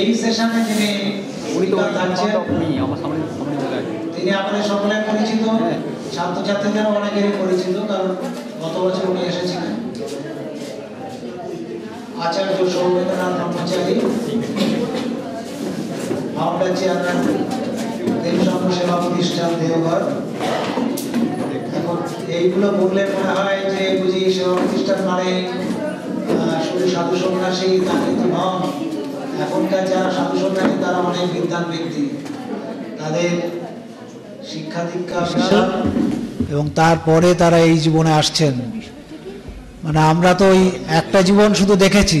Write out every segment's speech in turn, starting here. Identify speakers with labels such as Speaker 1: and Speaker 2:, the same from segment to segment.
Speaker 1: এই সেশনে যিনি
Speaker 2: আমার সামনে সামনে বলে
Speaker 1: তিনি আমাদের সকলের পরিচিত ছাত্রছাত্রীদেরও অনেকেরই পরিচিত কারণ গত বছর উনি এসেছিলেন। আচার্য সৌমেন্দ্রনাথ ব্রহ্মচারী ফাউন্ডার চেয়ারম্যান দেবসংঘ সেবা প্রতিষ্ঠান দেওঘর। এখন এইগুলো বললে মনে হয় যে বুঝি সেবা প্রতিষ্ঠান মানে শুধু সাধু সন্ন্যাসী তা কিন্তু নন। এখনকার যারা সাধু সন্ন্যাসী তারা অনেক বিদ্যান ব্যক্তি। তাদের শিক্ষা দীক্ষা এবং তারপরে তারা এই জীবনে আসছেন। মানে আমরা তো ওই একটা জীবন শুধু দেখেছি।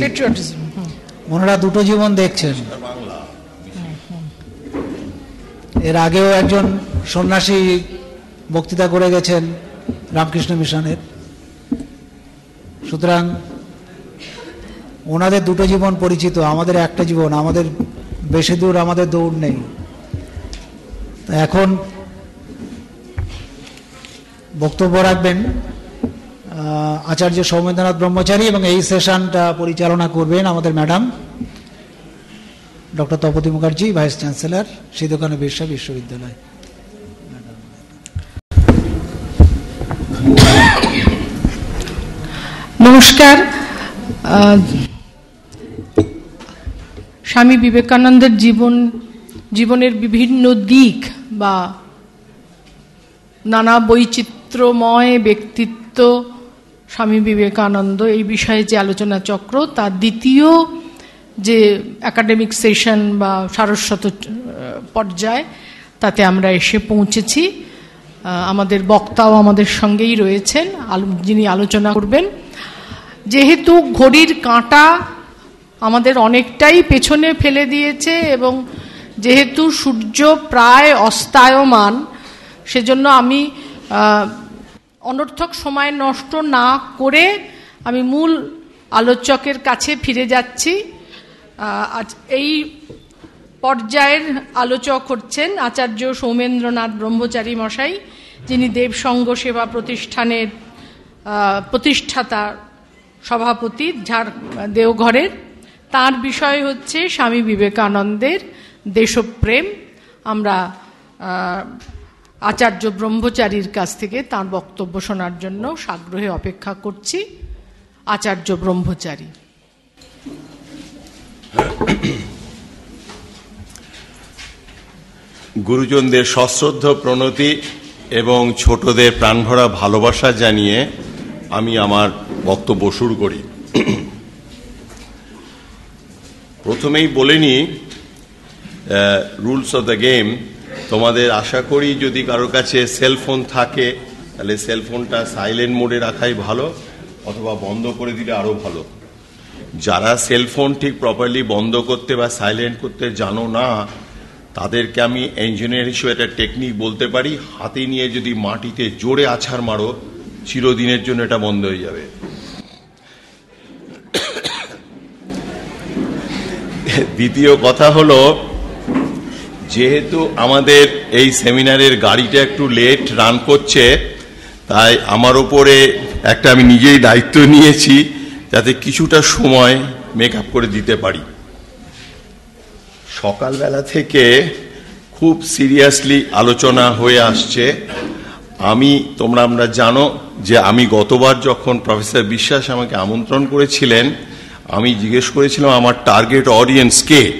Speaker 1: ওনারা দুটো জীবন দেখছেন। এর আগেও একজন সন্ন্যাসী বক্তৃতা করে গেছেন রামকৃষ্ণ মিশনের। সুতরাং ওনাদের দুটো জীবন পরিচিত, আমাদের একটা জীবন, আমাদের বেশি দূর আমাদের দৌড় নেই। এখন বক্তব্য রাখবেন আচার্য সৌমেন্দ্রনাথ ব্রহ্মচারী এবং এই সেশনটা পরিচালনা করবেন আমাদের madam, doctor Tapati Mukherjee, vice chancellor, Sidho Kanhu বিশ্ব বিশ্ববিদ্যালয়।
Speaker 3: নমস্কার স্বামী বিবেকানন্দের জীবন, জীবনের বিভিন্ন দিক বা নানা বৈচিত্র্যময় ব্যক্তিত্ব স্বামী বিবেকানন্দ, এই বিষয়ে যে আলোচনা চক্র, তার দ্বিতীয় যে একাডেমিক সেশন বা সারস্বত পর্যায়, তাতে আমরা এসে পৌঁছেছি। আমাদের বক্তাও আমাদের সঙ্গেই রয়েছেন যিনি আলোচনা করবেন। যেহেতু ঘড়ির কাঁটা আমাদের অনেকটাই পেছনে ফেলে দিয়েছে এবং যেহেতু সূর্য প্রায় অস্তায়মান, সেজন্য আমি অনর্থক সময় নষ্ট না করে আমি মূল আলোচকের কাছে ফিরে যাচ্ছি। আজ এই পর্যায়ের আলোচক হচ্ছেন আচার্য সৌমেন্দ্রনাথ ব্রহ্মচারী মশাই, যিনি দেবসংঘ সেবা প্রতিষ্ঠানের প্রতিষ্ঠাতা সভাপতি ঝাড় দেওঘরের তার বিষয় হচ্ছে স্বামী বিবেকানন্দের দেশপ্রেম। আমরা আচার্য ব্রহ্মচারীর কাছ থেকে তার বক্তব্য শোনার জন্য সাগ্রহে অপেক্ষা করছি। আচার্য ব্রহ্মচারী।
Speaker 4: গুরুজনদের সশ্রদ্ধ প্রণতি এবং ছোটদের প্রাণভরা ভালোবাসা জানিয়ে আমি আমার বক্তব্য শুরু করি। প্রথমেই বলে নি রুলস অফ দ্য গেম তোমাদের আশা করি যদি কারোর কাছে সেলফোন থাকে, তাহলে সেলফোনটা সাইলেন্ট মোডে রাখাই ভালো, অথবা বন্ধ করে দিলে আরও ভালো। যারা সেলফোন ঠিক প্রপারলি বন্ধ করতে বা সাইলেন্ট করতে জানো না, তাদেরকে আমি ইঞ্জিনিয়ার হিসেবে একটা টেকনিক বলতে পারি, হাতে নিয়ে যদি মাটিতে জোরে আছাড় মারো, চিরদিনের জন্য এটা বন্ধ হয়ে যাবে। দ্বিতীয় কথা হলো, যেহেতু আমাদের এই সেমিনারের গাড়িটা একটু লেট রান করছে, তাই আমার ওপরে একটা আমি নিজেই দায়িত্ব নিয়েছি যাতে কিছুটা সময় মেক করে দিতে পারি। সকালবেলা থেকে খুব সিরিয়াসলি আলোচনা হয়ে আসছে। আমি, তোমরা আমরা জানো যে আমি গতবার যখন প্রফেসর বিশ্বাস আমাকে আমন্ত্রণ করেছিলেন আমি জিজ্ঞেস করেছিলাম, আমার টার্গেট অডিয়েন্স কে?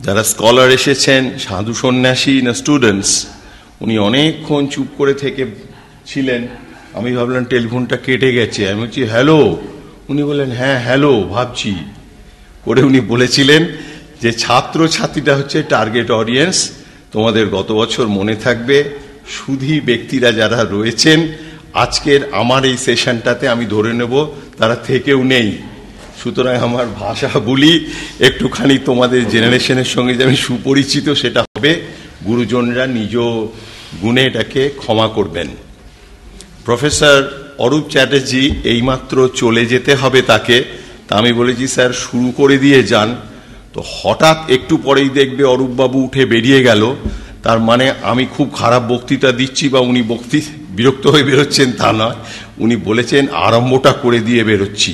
Speaker 4: যারা স্কলার এসেছেন, সাধু সন্ন্যাসী না স্টুডেন্টস উনি অনেকক্ষণ চুপ করে থেকে ছিলেন। আমি ভাবলাম, টেলিফোনটা কেটে গেছে। আমি বলছি, হ্যালো। উনি বললেন হ্যাঁ হ্যালো, ভাবছি। করে উনি বলেছিলেন যে ছাত্র ছাত্রীটা হচ্ছে টার্গেট অডিয়েন্স তোমাদের গত বছর মনে থাকবে, সুধী ব্যক্তিরা যারা রয়েছেন, আজকের আমার এই সেশনটাতে আমি ধরে নেব, তারা থেকেও নেই। সুতরাং আমার ভাষা বলি একটুখানি তোমাদের জেনারেশনের সঙ্গে যে আমি সুপরিচিত সেটা হবে, গুরুজনরা নিজ গুণে এটাকে ক্ষমা করবেন। প্রফেসর অরূপ চ্যাটার্জি এইমাত্র চলে যেতে হবে তাকে। তা আমি বলেছি, স্যার, শুরু করে দিয়ে যান। তো হঠাৎ একটু পরেই দেখবে অরূপবাবু উঠে বেরিয়ে গেল। তার মানে আমি খুব খারাপ বক্তৃতা দিচ্ছি বা উনি বক্তি, বিরক্ত হয়ে বেরোচ্ছেন তা নয়। উনি বলেছেন, আরম্ভটা করে দিয়ে বেরোচ্ছি।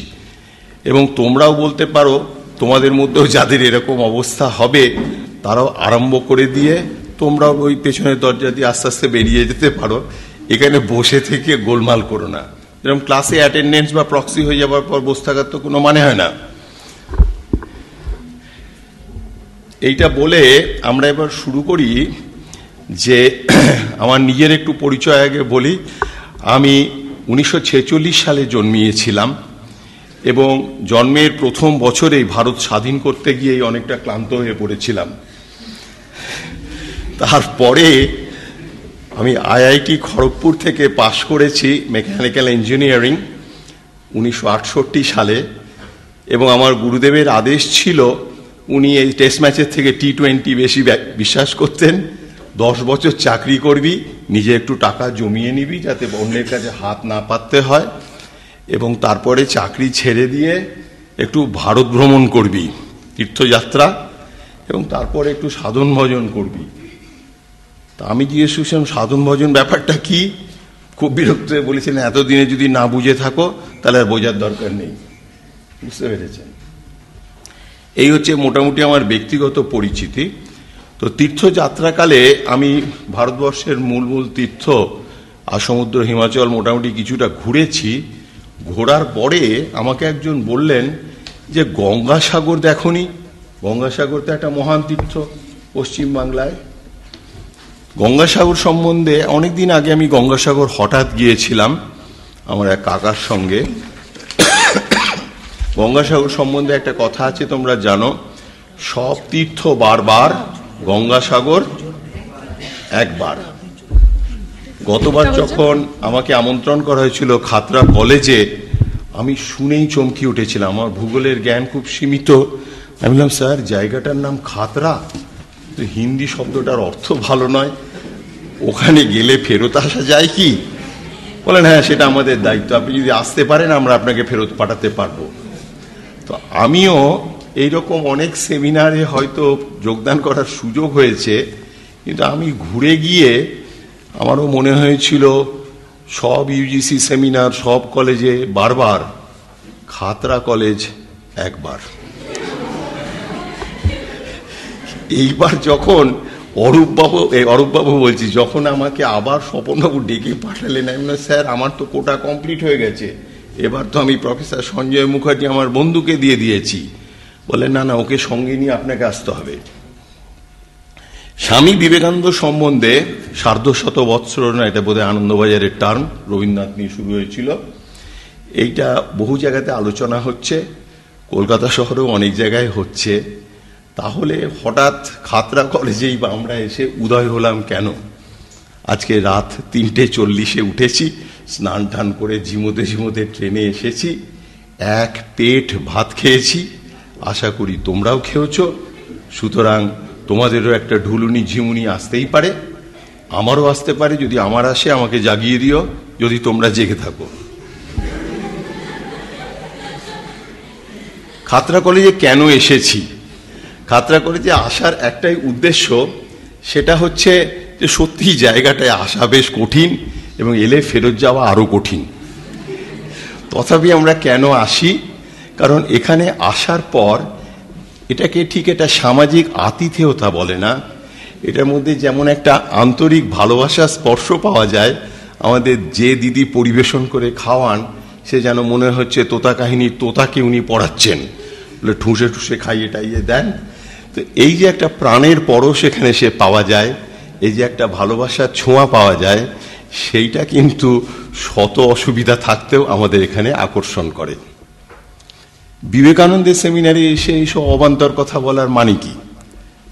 Speaker 4: এবং তোমরাও বলতে পারো, তোমাদের মধ্যেও যাদের এরকম অবস্থা হবে, তারাও আরম্ভ করে দিয়ে তোমরাও ওই পেছনের দরজা দিয়ে আস্তে আস্তে বেরিয়ে যেতে পারো। এখানে বসে থেকে গোলমাল করো না। যেরকম ক্লাসে অ্যাটেন্ডেন্স বা প্রক্সি হয়ে যাওয়ার পর বসে থাকার তো কোনো মানে হয় না। এইটা বলে আমরা এবার শুরু করি যে আমার নিজের একটু পরিচয় আগে বলি। আমি উনিশশো ছেচল্লিশ সালে জন্মিয়েছিলাম। এবং জন্মের প্রথম বছরেই ভারত স্বাধীন করতে গিয়েই অনেকটা ক্লান্ত হয়ে পড়েছিলাম। তারপরে আমি আইআইটি খড়গপুর থেকে পাশ করেছি মেকানিক্যাল ইঞ্জিনিয়ারিং উনিশশো আটষট্টি সালে এবং আমার গুরুদেবের আদেশ ছিল উনি এই টেস্ট ম্যাচের থেকে টি টোয়েন্টি বেশি বিশ্বাস করতেন। দশ বছর চাকরি করবি, নিজে একটু টাকা জমিয়ে নিবি যাতে অন্যের কাছে হাত না পাততে হয়। এবং তারপরে চাকরি ছেড়ে দিয়ে একটু ভারত ভ্রমণ করবি, তীর্থযাত্রা, এবং তারপরে একটু সাধন ভজন করবি। তা আমি জিজ্ঞেস করছিলাম, সাধন ভজন ব্যাপারটা কি? খুব বিরক্ত হয়ে বলেছিলেন, এতদিনে যদি না বুঝে থাকো, তাহলে আর বোঝার দরকার নেই। বুঝতে পেরেছেন। এই হচ্ছে মোটামুটি আমার ব্যক্তিগত পরিচিতি। তো তীর্থযাত্রাকালে আমি ভারতবর্ষের মূল মূল তীর্থ, আর সমুদ্র, হিমাচল মোটামুটি কিছুটা ঘুরেছি। ঘোরার পরে আমাকে একজন বললেন যে, গঙ্গাসাগর দেখনি? গঙ্গাসাগর তো একটা মহান তীর্থ পশ্চিম বাংলায়। গঙ্গাসাগর সম্বন্ধে অনেকদিন আগে আমি গঙ্গাসাগর হঠাৎ গিয়েছিলাম আমার এক কাকার সঙ্গে। গঙ্গাসাগর সম্বন্ধে একটা কথা আছে, তোমরা জানো, সব তীর্থ বারবার গঙ্গাসাগর একবার। গতবার যখন আমাকে আমন্ত্রণ করা হয়েছিল খাতরা কলেজে আমি শুনেই চমকি উঠেছিলাম। আমার ভূগোলের জ্ঞান খুব সীমিত। আমি বললাম স্যার জায়গাটার নাম খাতরা? তো হিন্দি শব্দটার অর্থ ভালো নয়। ওখানে গেলে ফেরত আসা যায় কি? বলেন হ্যাঁ সেটা আমাদের দায়িত্ব। আপনি যদি আসতে পারেন আমরা আপনাকে ফেরত পাঠাতে পারব। তো আমিও এইরকম অনেক সেমিনারে হয়তো যোগদান করার সুযোগ হয়েছে কিন্তু আমি ঘুরে গিয়ে আমারও মনে হয়েছিল সব ইউজিসি সেমিনার সব কলেজে বারবার খাতরা কলেজ একবার। এইবার যখন অরূপবাবু এই অরূপবাবু বলছি যখন আমাকে আবার স্বপনবাবু ডেকে পাঠালেন আমি বললাম, স্যার আমার তো কোটা কমপ্লিট হয়ে গেছে। এবার তো আমি প্রফেসর সঞ্জয় মুখার্জি আমার বন্ধুকে দিয়ে দিয়েছি। বলে না না ওকে সঙ্গে নিয়ে আপনাকে আসতে হবে। স্বামী বিবেকানন্দ সম্বন্ধে সার্ধশত বৎসর না, এটা বোধহয় আনন্দবাজারের টার্ম রবীন্দ্রনাথ নিয়ে শুরু হয়েছিল। এইটা বহু জায়গাতে আলোচনা হচ্ছে, কলকাতা শহরেও অনেক জায়গায় হচ্ছে। তাহলে হঠাৎ খাতরা কলেজেই বা আমরা এসে উদয় হলাম কেন? আজকে রাত তিনটে চল্লিশে উঠেছি, স্নান টান করে ঝিমোতে ঝিমোতে ট্রেনে এসেছি, এক পেট ভাত খেয়েছি। আশা করি তোমরাও খেয়েছ। সুতরাং তোমাদেরও একটা ঢুলুনি ঝিমুনি আসতেই পারে, আমারও আসতে পারে, যদি আমার আসে, আমাকে জাগিয়ে দিও, যদি তোমরা জেগে থাকো। খাতরা কলেজে কেন এসেছি? খাতরা কলেজে আসার একটাই উদ্দেশ্য, সেটা হচ্ছে যে সত্যি জায়গাটায় আসা বেশ কঠিন এবং এলে ফেরত যাওয়া আরও কঠিন। তথাপি আমরা কেন আসি? কারণ এখানে আসার পর এটাকে ঠিক এটা সামাজিক আতিথেয়তা বলে না। এটার মধ্যে যেমন একটা আন্তরিক ভালোবাসা, স্পর্শ পাওয়া যায়, আমাদের যে দিদি পরিবেশন করে খাওয়ান, সে যেন মনে হচ্ছে তোতা কাহিনী তোতাকে উনি পড়াচ্ছেন। বলে ঠুসে ঠুসে খাইয়ে টাইয়ে দেন। তো এই যে একটা প্রাণের পরশ এখানে সে পাওয়া যায়, এই যে একটা ভালোবাসার ছোঁয়া পাওয়া যায়, সেইটা কিন্তু শত অসুবিধা থাকতেও আমাদের এখানে আকর্ষণ করে। বিবেকানন্দের সেমিনারে এসে এইসব অবান্তর কথা বলার মানে কি?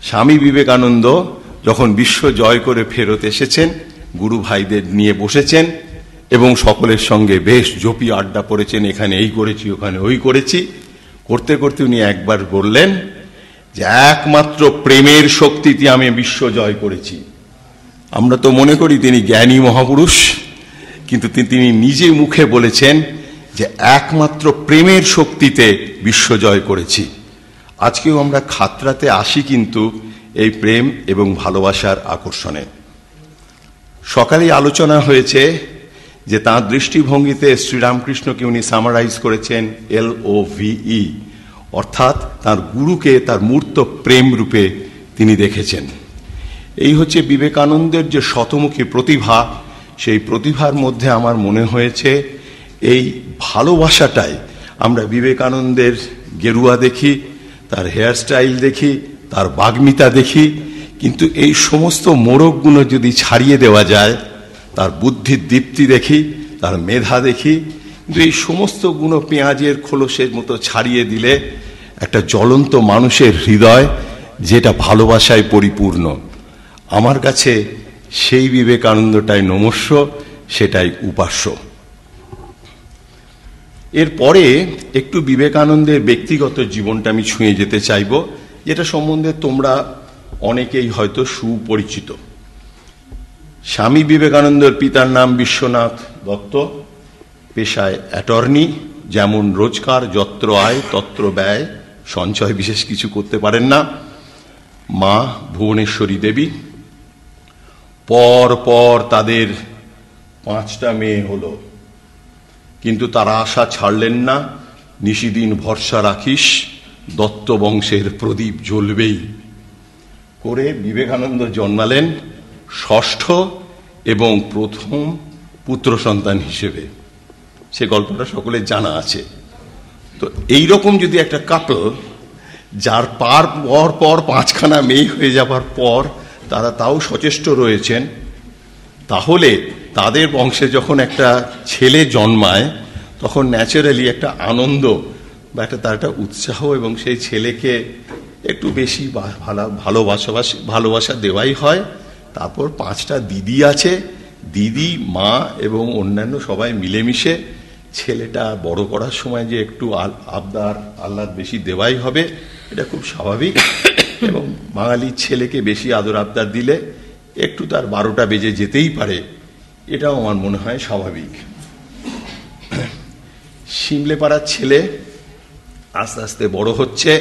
Speaker 4: স্বামী বিবেকানন্দ যখন বিশ্ব জয় করে ফেরত এসেছেন, গুরু ভাইদের নিয়ে বসেছেন এবং সকলের সঙ্গে বেশ জপি আড্ডা পড়েছেন, এখানে এই করেছি, ওখানে ওই করেছি, করতে করতে উনি একবার বললেন যে একমাত্র প্রেমের শক্তিতে আমি বিশ্ব জয় করেছি। আমরা তো মনে করি তিনি জ্ঞানী মহাপুরুষ, কিন্তু তিনি নিজে মুখে বলেছেন যে একমাত্র প্রেমের শক্তিতে বিশ্বজয় করেছি। আজকেও আমরা খাতরাতে আসি কিন্তু এই প্রেম এবং ভালোবাসার আকর্ষণে। সকালেই আলোচনা হয়েছে যে তাঁর দৃষ্টিভঙ্গিতে শ্রীরামকৃষ্ণকে উনি সামারাইজ করেছেন এল ও ভিই অর্থাৎ তার গুরুকে, তার মূর্ত প্রেম রূপে তিনি দেখেছেন। এই হচ্ছে বিবেকানন্দের যে শতমুখী প্রতিভা, সেই প্রতিভার মধ্যে আমার মনে হয়েছে এই ভালোবাসাটাই আমরা বিবেকানন্দের গেরুয়া দেখি, তার হেয়ারস্টাইল দেখি, তার বাগ্মিতা দেখি, কিন্তু এই সমস্ত মোড়কগুলো যদি ছাড়িয়ে দেওয়া যায়, তার বুদ্ধির দীপ্তি দেখি, তার মেধা দেখি, কিন্তু এই সমস্ত গুণ পেঁয়াজের খোলসের মতো ছাড়িয়ে দিলে একটা জ্বলন্ত মানুষের হৃদয় যেটা ভালোবাসায় পরিপূর্ণ। আমার কাছে সেই বিবেকানন্দটাই নমস্য, সেটাই উপাস্য। এরপরে একটু বিবেকানন্দের ব্যক্তিগত জীবনটা আমি ছুঁয়ে যেতে চাইব, যেটা সম্বন্ধে তোমরা অনেকেই হয়তো সুপরিচিত। স্বামী বিবেকানন্দের পিতার নাম বিশ্বনাথ দত্ত, পেশায় অ্যাটর্নি, যেমন রোজগার যত্র আয়, তত্র ব্যয়, সঞ্চয় বিশেষ কিছু করতে পারেন না। মা ভুবনেশ্বরী দেবী। পর পর তাদের পাঁচটা মেয়ে হলো কিন্তু তারা আশা ছাড়লেন না। নিশিদিন ভরসা রাখিস দত্ত বংশের প্রদীপ জ্বলবেই। করে বিবেকানন্দ জন্মালেন ষষ্ঠ এবং প্রথম পুত্র সন্তান হিসেবে। সে গল্পটা সকলে জানা আছে। তো এই রকম যদি একটা কাপল যার পার পর পর পাঁচখানা মেয়ে হয়ে যাবার পর তারা তাও সচেষ্ট রয়েছেন। তাহলে তাদের বংশে যখন একটা ছেলে জন্মায়, তখন ন্যাচারালি একটা আনন্দ বা একটা তার একটা উৎসাহ এবং সেই ছেলেকে একটু বেশি বা- ভালোবাসা দেওয়াই হয়। তারপর পাঁচটা দিদি আছে, দিদি, মা এবং অন্যান্য সবাই মিলেমিশে ছেলেটা বড় করার সময় যে একটু আবদার, আহ্লাদ বেশি দেওয়াই হবে, এটা খুব স্বাভাবিক। এবং বাঙালির ছেলেকে বেশি আদর আবদার দিলে একটু তার বারোটা বেজে যেতেই পারে, এটাও আমার মনে হয় স্বাভাবিক। শিমলে পাড়ার ছেলে আস্তে আস্তে বড় হচ্ছে।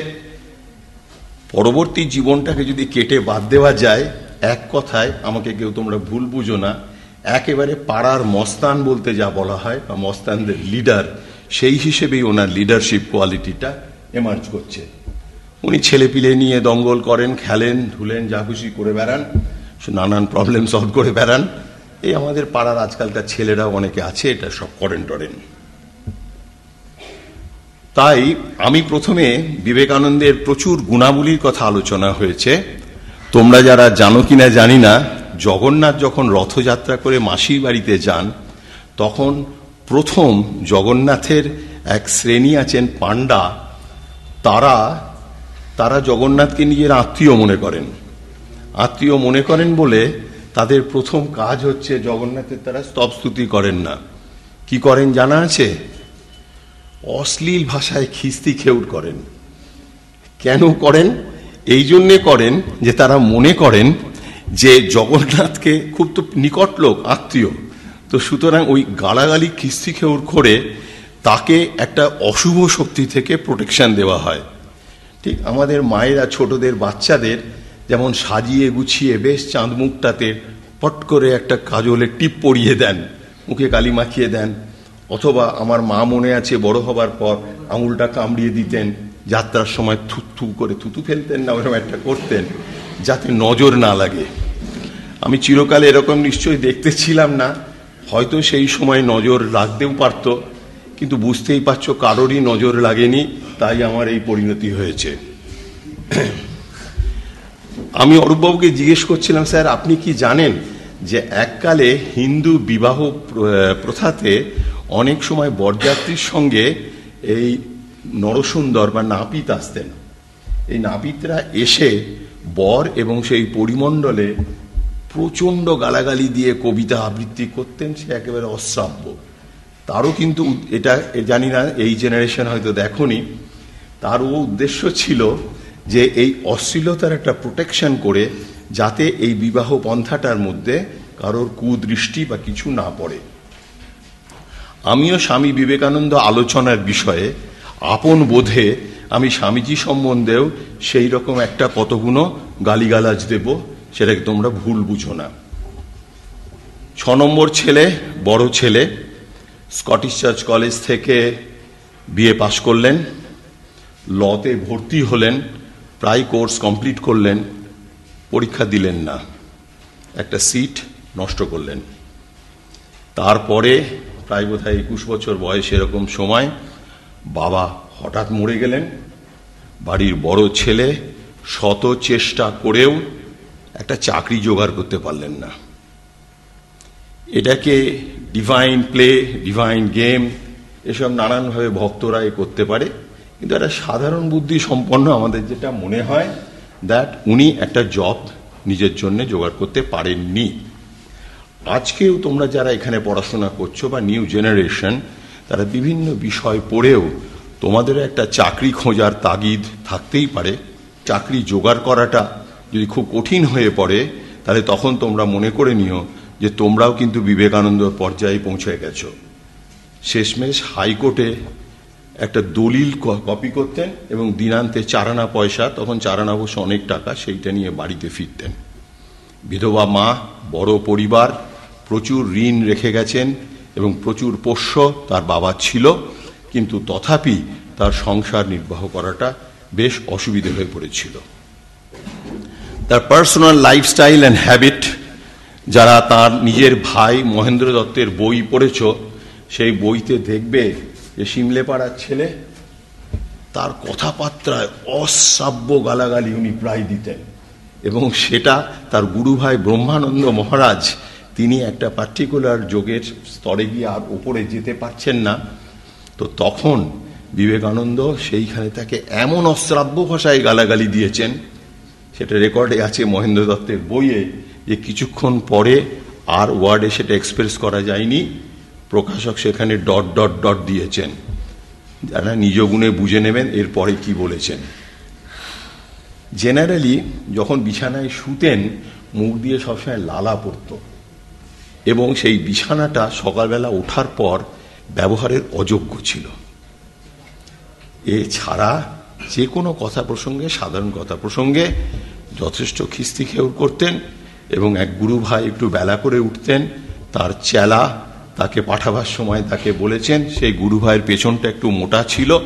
Speaker 4: পরবর্তী জীবনটাকে যদি কেটে বাদ দেওয়া যায়, এক কথায় আমাকে কেউ তোমরা ভুল বুঝো না, একেবারে পাড়ার মস্তান বলতে যা বলা হয়, বা মস্তানদের লিডার, সেই হিসেবেই ওনার লিডারশিপ কোয়ালিটিটা এমার্জ করছে। উনি ছেলেপিলে নিয়ে দঙ্গল করেন, খেলেন, ধুলেন, যা খুশি করে বেড়ান। নানান প্রবলেম সলভ করে বেড়ান। এই আমাদের পাড়ার আজকালকার ছেলেরাও অনেকে আছে, এটা সব করেন টরেন। তাই আমি প্রথমে বিবেকানন্দের প্রচুর গুণাবলীর কথা আলোচনা হয়েছে। তোমরা যারা জানো কিনা জানি না, জগন্নাথ যখন রথযাত্রা করে মাসির বাড়িতে যান, তখন প্রথম জগন্নাথের এক শ্রেণি আছেন পাণ্ডা। তারা তারা জগন্নাথকে নিজের আত্মীয় মনে করেন। আত্মীয় মনে করেন বলে তাদের প্রথম কাজ হচ্ছে জগন্নাথের তারা স্তবস্তুতি করেন না। কি করেন জানা আছে? অশ্লীল ভাষায় খিস্তি খেউর করেন। কেন করেন? এই জন্যে করেন যে তারা মনে করেন যে জগন্নাথকে খুব তো নিকট লোক, আত্মীয়। তো সুতরাং ওই গালাগালি, খিস্তি খেউর করে তাকে একটা অশুভ শক্তি থেকে প্রোটেকশন দেওয়া হয়। ঠিক আমাদের মায়েরা, ছোটদের, বাচ্চাদের যেমন সাজিয়ে গুছিয়ে বেশ চাঁদ মুখটাতে পট করে একটা কাজলের টিপ পরিয়ে দেন, মুখে কালি মাখিয়ে দেন, অথবা আমার মা মনে আছে বড় হবার পর আঙুলটা কামড়িয়ে দিতেন, যাত্রার সময় থুতু করে থুতু ফেলতেন না, ওরকম একটা করতেন, যাতে নজর না লাগে। আমি চিরকাল এরকম নিশ্চয়ই দেখতে ছিলাম না, হয়তো সেই সময় নজর লাগতেও পারত, কিন্তু বুঝতেই পারছ কারোরই নজর লাগেনি, তাই আমার এই পরিণতি হয়েছে। আমি অরূপবাবুকে জিজ্ঞেস করছিলাম, স্যার, আপনি কি জানেন যে এককালে হিন্দু বিবাহ প্রথাতে অনেক সময় বরযাত্রীর সঙ্গে এই নরসুন্দর বা নাপিত আসতেন? এই নাপিতরা এসে বর এবং সেই পরিমণ্ডলে প্রচণ্ড গালাগালি দিয়ে কবিতা আবৃত্তি করতেন, সে একেবারে অশ্রাব্য। তারও কিন্তু এটা জানি না, এই জেনারেশন হয়তো দেখনি। তারও উদ্দেশ্য ছিল যে এই অশ্লীলতার একটা প্রোটেকশন করে যাতে এই বিবাহ পন্থাটার মধ্যে কারোর কুদৃষ্টি বা কিছু না পড়ে। আমিও স্বামী বিবেকানন্দ আলোচনার বিষয়ে আপন বোধে আমি স্বামীজি সম্বন্ধেও সেই রকম একটা কতগুলো গালিগালাজ দেব সেটাকে তোমরা ভুল বুঝো না। ছ নম্বর ছেলে, বড় ছেলে স্কটিশ চার্চ কলেজ থেকে বিএ পাশ করলেন লতে ভর্তি হলেন প্রায় কোর্স কমপ্লিট করলেন, পরীক্ষা দিলেন না। একটা সিট নষ্ট করলেন। তারপরে প্রায় বোধহয় একুশ বছর বয়স এরকম সময় বাবা হঠাৎ মরে গেলেন। বাড়ির বড় ছেলে শত চেষ্টা করেও একটা চাকরি জোগাড় করতে পারলেন না। এটাকে ডিভাইন প্লে ডিভাইন গেম এসব নানানভাবে ভক্তরা করতে পারে। কিন্তু একটা সাধারণ বুদ্ধি সম্পন্ন আমাদের যেটা মনে হয় দ্যাট উনি একটা জব নিজের জন্য জোগাড় করতে পারেননি। আজকেও তোমরা যারা এখানে পড়াশোনা করছ বা নিউ জেনারেশন তারা বিভিন্ন বিষয় পড়েও তোমাদের একটা চাকরি খোঁজার তাগিদ থাকতেই পারে। চাকরি জোগাড় করাটা যদি খুব কঠিন হয়ে পড়ে, তাহলে তখন তোমরা মনে করে নিও যে তোমরাও কিন্তু বিবেকানন্দ পর্যায়ে পৌঁছে গেছো। শেষমেশ হাইকোর্টে একটা দলিল কপি করতেন এবং দিনান্তে চারানা পয়সা, তখন চারানা অবশ্য অনেক টাকা, সেইটা নিয়ে বাড়িতে ফিরতেন। বিধবা মা, বড় পরিবার, প্রচুর ঋণ রেখে গেছেন এবং প্রচুর পোষ্য তার বাবা ছিল, কিন্তু তথাপি তার সংসার নির্বাহ করাটা বেশ অসুবিধে হয়ে পড়েছিল। তার পার্সোনাল লাইফস্টাইল অ্যান্ড হ্যাবিট যারা তার নিজের ভাই মহেন্দ্র দত্তের বই পড়েছ, সেই বইতে দেখবে যে সিমলেপাড়ার ছেলে, তার কথাবার্তায় অশ্রাব্য গালাগালি উনি প্রায় দিতেন। এবং সেটা তার গুরু ভাই ব্রহ্মানন্দ মহারাজ, তিনি একটা পার্টিকুলার যোগের স্তরে গিয়ে আর ওপরে যেতে পারছেন না। তো তখন বিবেকানন্দ সেইখানে তাকে এমন অশ্রাব্য ভাষায় গালাগালি দিয়েছেন, সেটা রেকর্ডে আছে মহেন্দ্র দত্তের বইয়ে, যে কিছুক্ষণ পরে আর ওয়ার্ডে সেটা এক্সপ্রেস করা যায়নি। প্রকাশক সেখানে ডট ডট ডট দিয়েছেন। যারা নিজ গুণে বুঝে নেবেন, এরপরে কি বলেছেন। জেনারেলি যখন বিছানায় শুতেন, মুখ দিয়ে সবসময় লালা পড়ত। এবং সেই বিছানাটা সকালবেলা ওঠার পর ব্যবহারের অযোগ্য ছিল। এছাড়া যে কোনো কথা প্রসঙ্গে, সাধারণ কথা প্রসঙ্গে যথেষ্ট খিস্তি খেউর করতেন এবং এক গুরু ভাই একটু বেলা করে উঠতেন, তার চেলা তাকে পাঠাবার সময় তাকে বলেছেন, সেই গুরু ভাইয়ের পেছনটা একটু মোটা ছিল,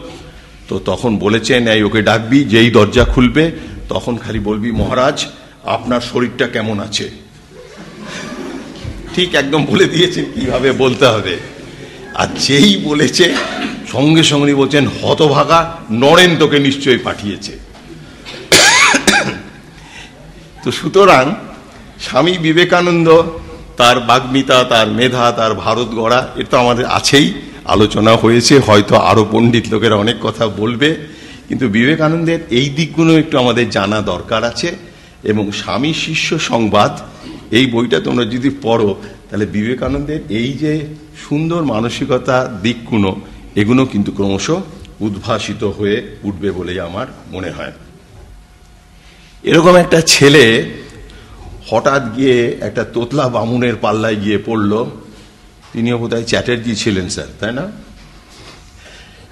Speaker 4: তো তখন বলেছেন, এই, ওকে ডাকবি, যেই দরজা খুলবে, তখন খালি বলবি, মহারাজ, আপনার শরীরটা কেমন আছে? ঠিক একদম বলে দিয়েছেন, কীভাবে বলতে হবে। আর যেই বলেছে, সঙ্গে সঙ্গে বলছেন, হতভাগা, নরেন তোকে নিশ্চয়ই পাঠিয়েছে। তো সুতরাং, স্বামী বিবেকানন্দ তার বাগ্মিতা, তার মেধা, তার ভারত গড়া, এর তো আমাদের আছেই। আলোচনা হয়েছে, হয়তো আরও পণ্ডিত লোকেরা অনেক কথা বলবে। কিন্তু বিবেকানন্দের এই দিকগুলো একটু আমাদের জানা দরকার আছে এবং স্বামী শিষ্য সংবাদ, এই বইটা তোমরা যদি পড়ো, তাহলে বিবেকানন্দের এই যে সুন্দর মানসিকতা দিকগুলো, এগুলো কিন্তু ক্রমশ উদ্ভাসিত হয়ে উঠবে বলেই আমার মনে হয়। এরকম একটা ছেলে হঠাৎ গিয়ে একটা তোতলা বামুনের পাল্লায় গিয়ে পড়ল। তিনিও বোধহয় চ্যাটার্জি ছিলেন, স্যার, তাই না?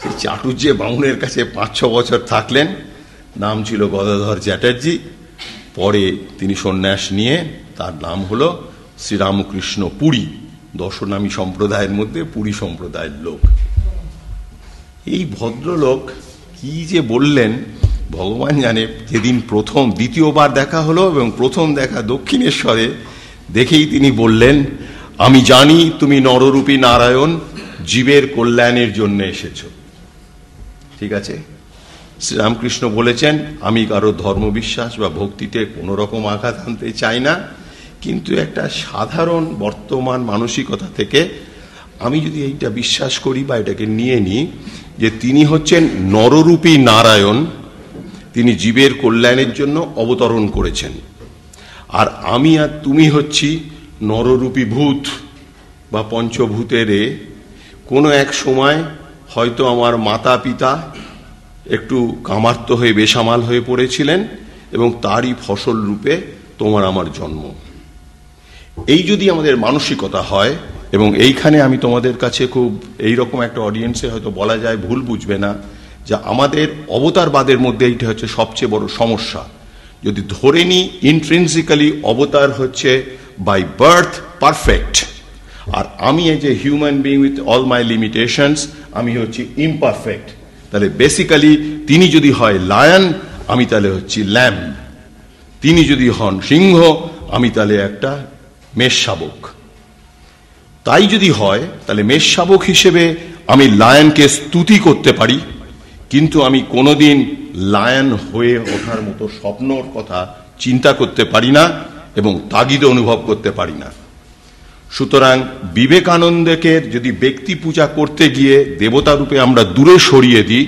Speaker 4: সেই চাটুর্যে বামুনের কাছে পাঁচ ছ বছর থাকলেন। নাম ছিল গদাধর চ্যাটার্জি। পরে তিনি সন্ন্যাস নিয়ে, তার নাম হলো শ্রীরামকৃষ্ণ পুরী দর্শনামী সম্প্রদায়ের মধ্যে পুরী সম্প্রদায়ের লোক। এই ভদ্রলোক কি যে বললেন ভগবান জানে, যেদিন প্রথম, দ্বিতীয়বার দেখা হলো এবং প্রথম দেখা দক্ষিণেশ্বরে, দেখেই তিনি বললেন, আমি জানি তুমি নররূপী নারায়ণ, জীবের কল্যাণের জন্য এসেছ। ঠিক আছে? শ্রীরামকৃষ্ণ বলেছেন, আমি কারও ধর্মবিশ্বাস বা ভক্তিতে কোনো রকম আঘাত আনতে চাই না, কিন্তু একটা সাধারণ বর্তমান মানসিকতা থেকে আমি যদি এইটা বিশ্বাস করি বা এটাকে নিয়ে নিই, যে তিনি হচ্ছেন নররূপী নারায়ণ তিনি জীবের কল্যাণের জন্য অবতরণ করেছেন। আর আমি আর তুমি হচ্ছি নররূপী ভূত বা পঞ্চভূতের কোনো এক সময় হয়তো আমার মাতা পিতা একটু কামার্ত হয়ে বেসামাল হয়ে পড়েছিলেন এবং তারই ফসল রূপে তোমার আমার জন্ম। এই যদি আমাদের মানসিকতা হয় এবং এইখানে আমি তোমাদের কাছে খুব এই রকম একটা অডিয়েন্সে হয়তো বলা যায় ভুল বুঝবে না। যে আমাদের অবতারবাদের মধ্যে এইটা হচ্ছে সবচেয়ে বড় সমস্যা। যদি ধরে নিই ইন্ট্রেন্সিক্যালি অবতার হচ্ছে বাই বার্থ পারফেক্ট আর আমি as a human being with all my limitations আমি হচ্ছি ইমপারফেক্ট তাহলে বেসিক্যালি তিনি যদি হয় লায়ন আমি তাহলে হচ্ছি ল্যাম্ব তিনি যদি হন সিংহ, আমি তাহলে একটা মেষ শাবক। তাই যদি হয়, তাহলে মেষ শাবক হিসেবে আমি লায়নকে স্তুতি করতে পারি। কিন্তু আমি কোনোদিন লায়ন হয়ে ওঠার মতো স্বপ্নর কথা চিন্তা করতে পারি না এবং তাগিদ অনুভব করতে পারি না। সুতরাং বিবেকানন্দকে যদি ব্যক্তি পূজা করতে গিয়ে দেবতা রূপে আমরা দূরে সরিয়ে দিই,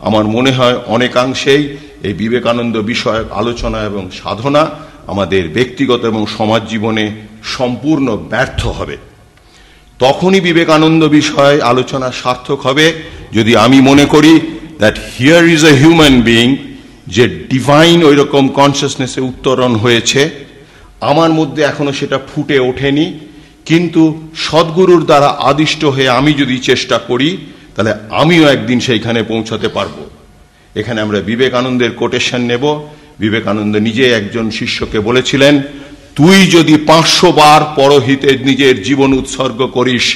Speaker 4: আমার মনে হয় অনেকাংশেই এই বিবেকানন্দ বিষয়ক আলোচনা এবং সাধনা আমাদের ব্যক্তিগত এবং সমাজ জীবনে সম্পূর্ণ ব্যর্থ হবে। তখনই বিবেকানন্দ বিষয়ে আলোচনা সার্থক হবে। যদি আমি মনে করি that here is a human being যে ডিভাইন ওই রকম কনসিয়াসনেসে উত্তরণ হয়েছে, আমার মধ্যে এখনও সেটা ফুটে ওঠেনি, কিন্তু সদ্গুরুর দ্বারা আদিষ্ট হয়ে আমি যদি চেষ্টা করি, তাহলে আমিও একদিন সেইখানে পৌঁছাতে পারব। এখানে আমরা বিবেকানন্দের কোটেশন নেব। বিবেকানন্দ নিজে একজন শিষ্যকে বলেছিলেন, তুই যদি পাঁচশো বার পরহিতে নিজের জীবন উৎসর্গ করিস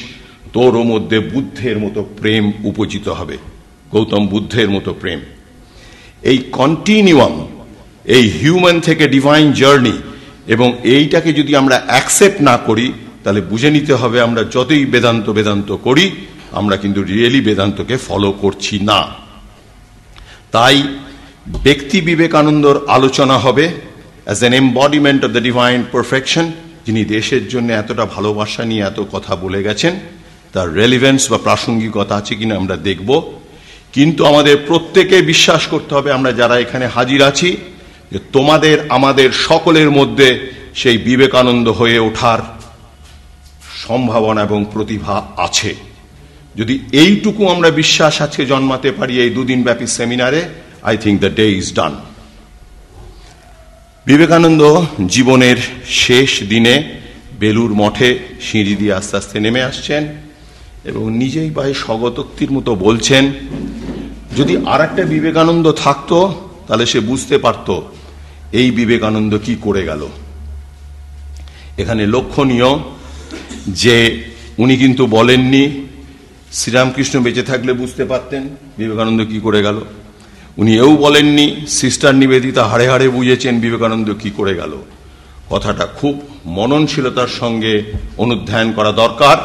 Speaker 4: তোরও মধ্যে বুদ্ধের মতো প্রেম উপজিত হবে। গৌতম বুদ্ধের মতো প্রেম। এই কন্টিনিউয়াম এই হিউম্যান থেকে ডিভাইন জার্নি এবং এইটাকে যদি আমরা অ্যাকসেপ্ট না করি, তাহলে বুঝে নিতে হবে আমরা যতই বেদান্ত বেদান্ত করি, আমরা কিন্তু রিয়েলি বেদান্তকে ফলো করছি না। তাই ব্যক্তি বিবেকানন্দর আলোচনা হবে as an embodiment of the divine perfection যিনি দেশের জন্য এতটা ভালোবাসা নিয়ে এত কথা বলে গেছেন, তার রেলিভেন্স বা প্রাসঙ্গিকতা আছে কিনা আমরা দেখব। কিন্তু আমাদের প্রত্যেকে বিশ্বাস করতে হবে, আমরা যারা এখানে হাজির আছি, যে তোমাদের, আমাদের সকলের মধ্যে সেই বিবেকানন্দ হয়ে ওঠার সম্ভাবনা এবং প্রতিভা আছে। যদি এইটুকু আমরা বিশ্বাস আজকে জন্মাতে পারি এই দুদিন ব্যাপী সেমিনারে I think the day is done Vivekananda জীবনের শেষ দিনে বেলুর মঠে সিঁড়ি দিয়ে আস্তে আস্তে নেমে আসছেন এবং নিজেই পায়ে স্বগতোক্তির মতো বলছেন যদি আর একটা বিবেকানন্দ থাকতো, তাহলে সে বুঝতে পারত, এই বিবেকানন্দ কি করে গেল। এখানে লক্ষণীয় যে উনি কিন্তু বলেননি, শ্রীরামকৃষ্ণ বেঁচে থাকলে বুঝতে পারতেন বিবেকানন্দ কি করে গেল। উনি এও বলেননি, সিস্টার নিবেদিতা হাড়ে হাড়ে বুঝেছেন বিবেকানন্দ কি করে গেল। কথাটা খুব মননশীলতার সঙ্গে অনুধ্যান করা দরকার,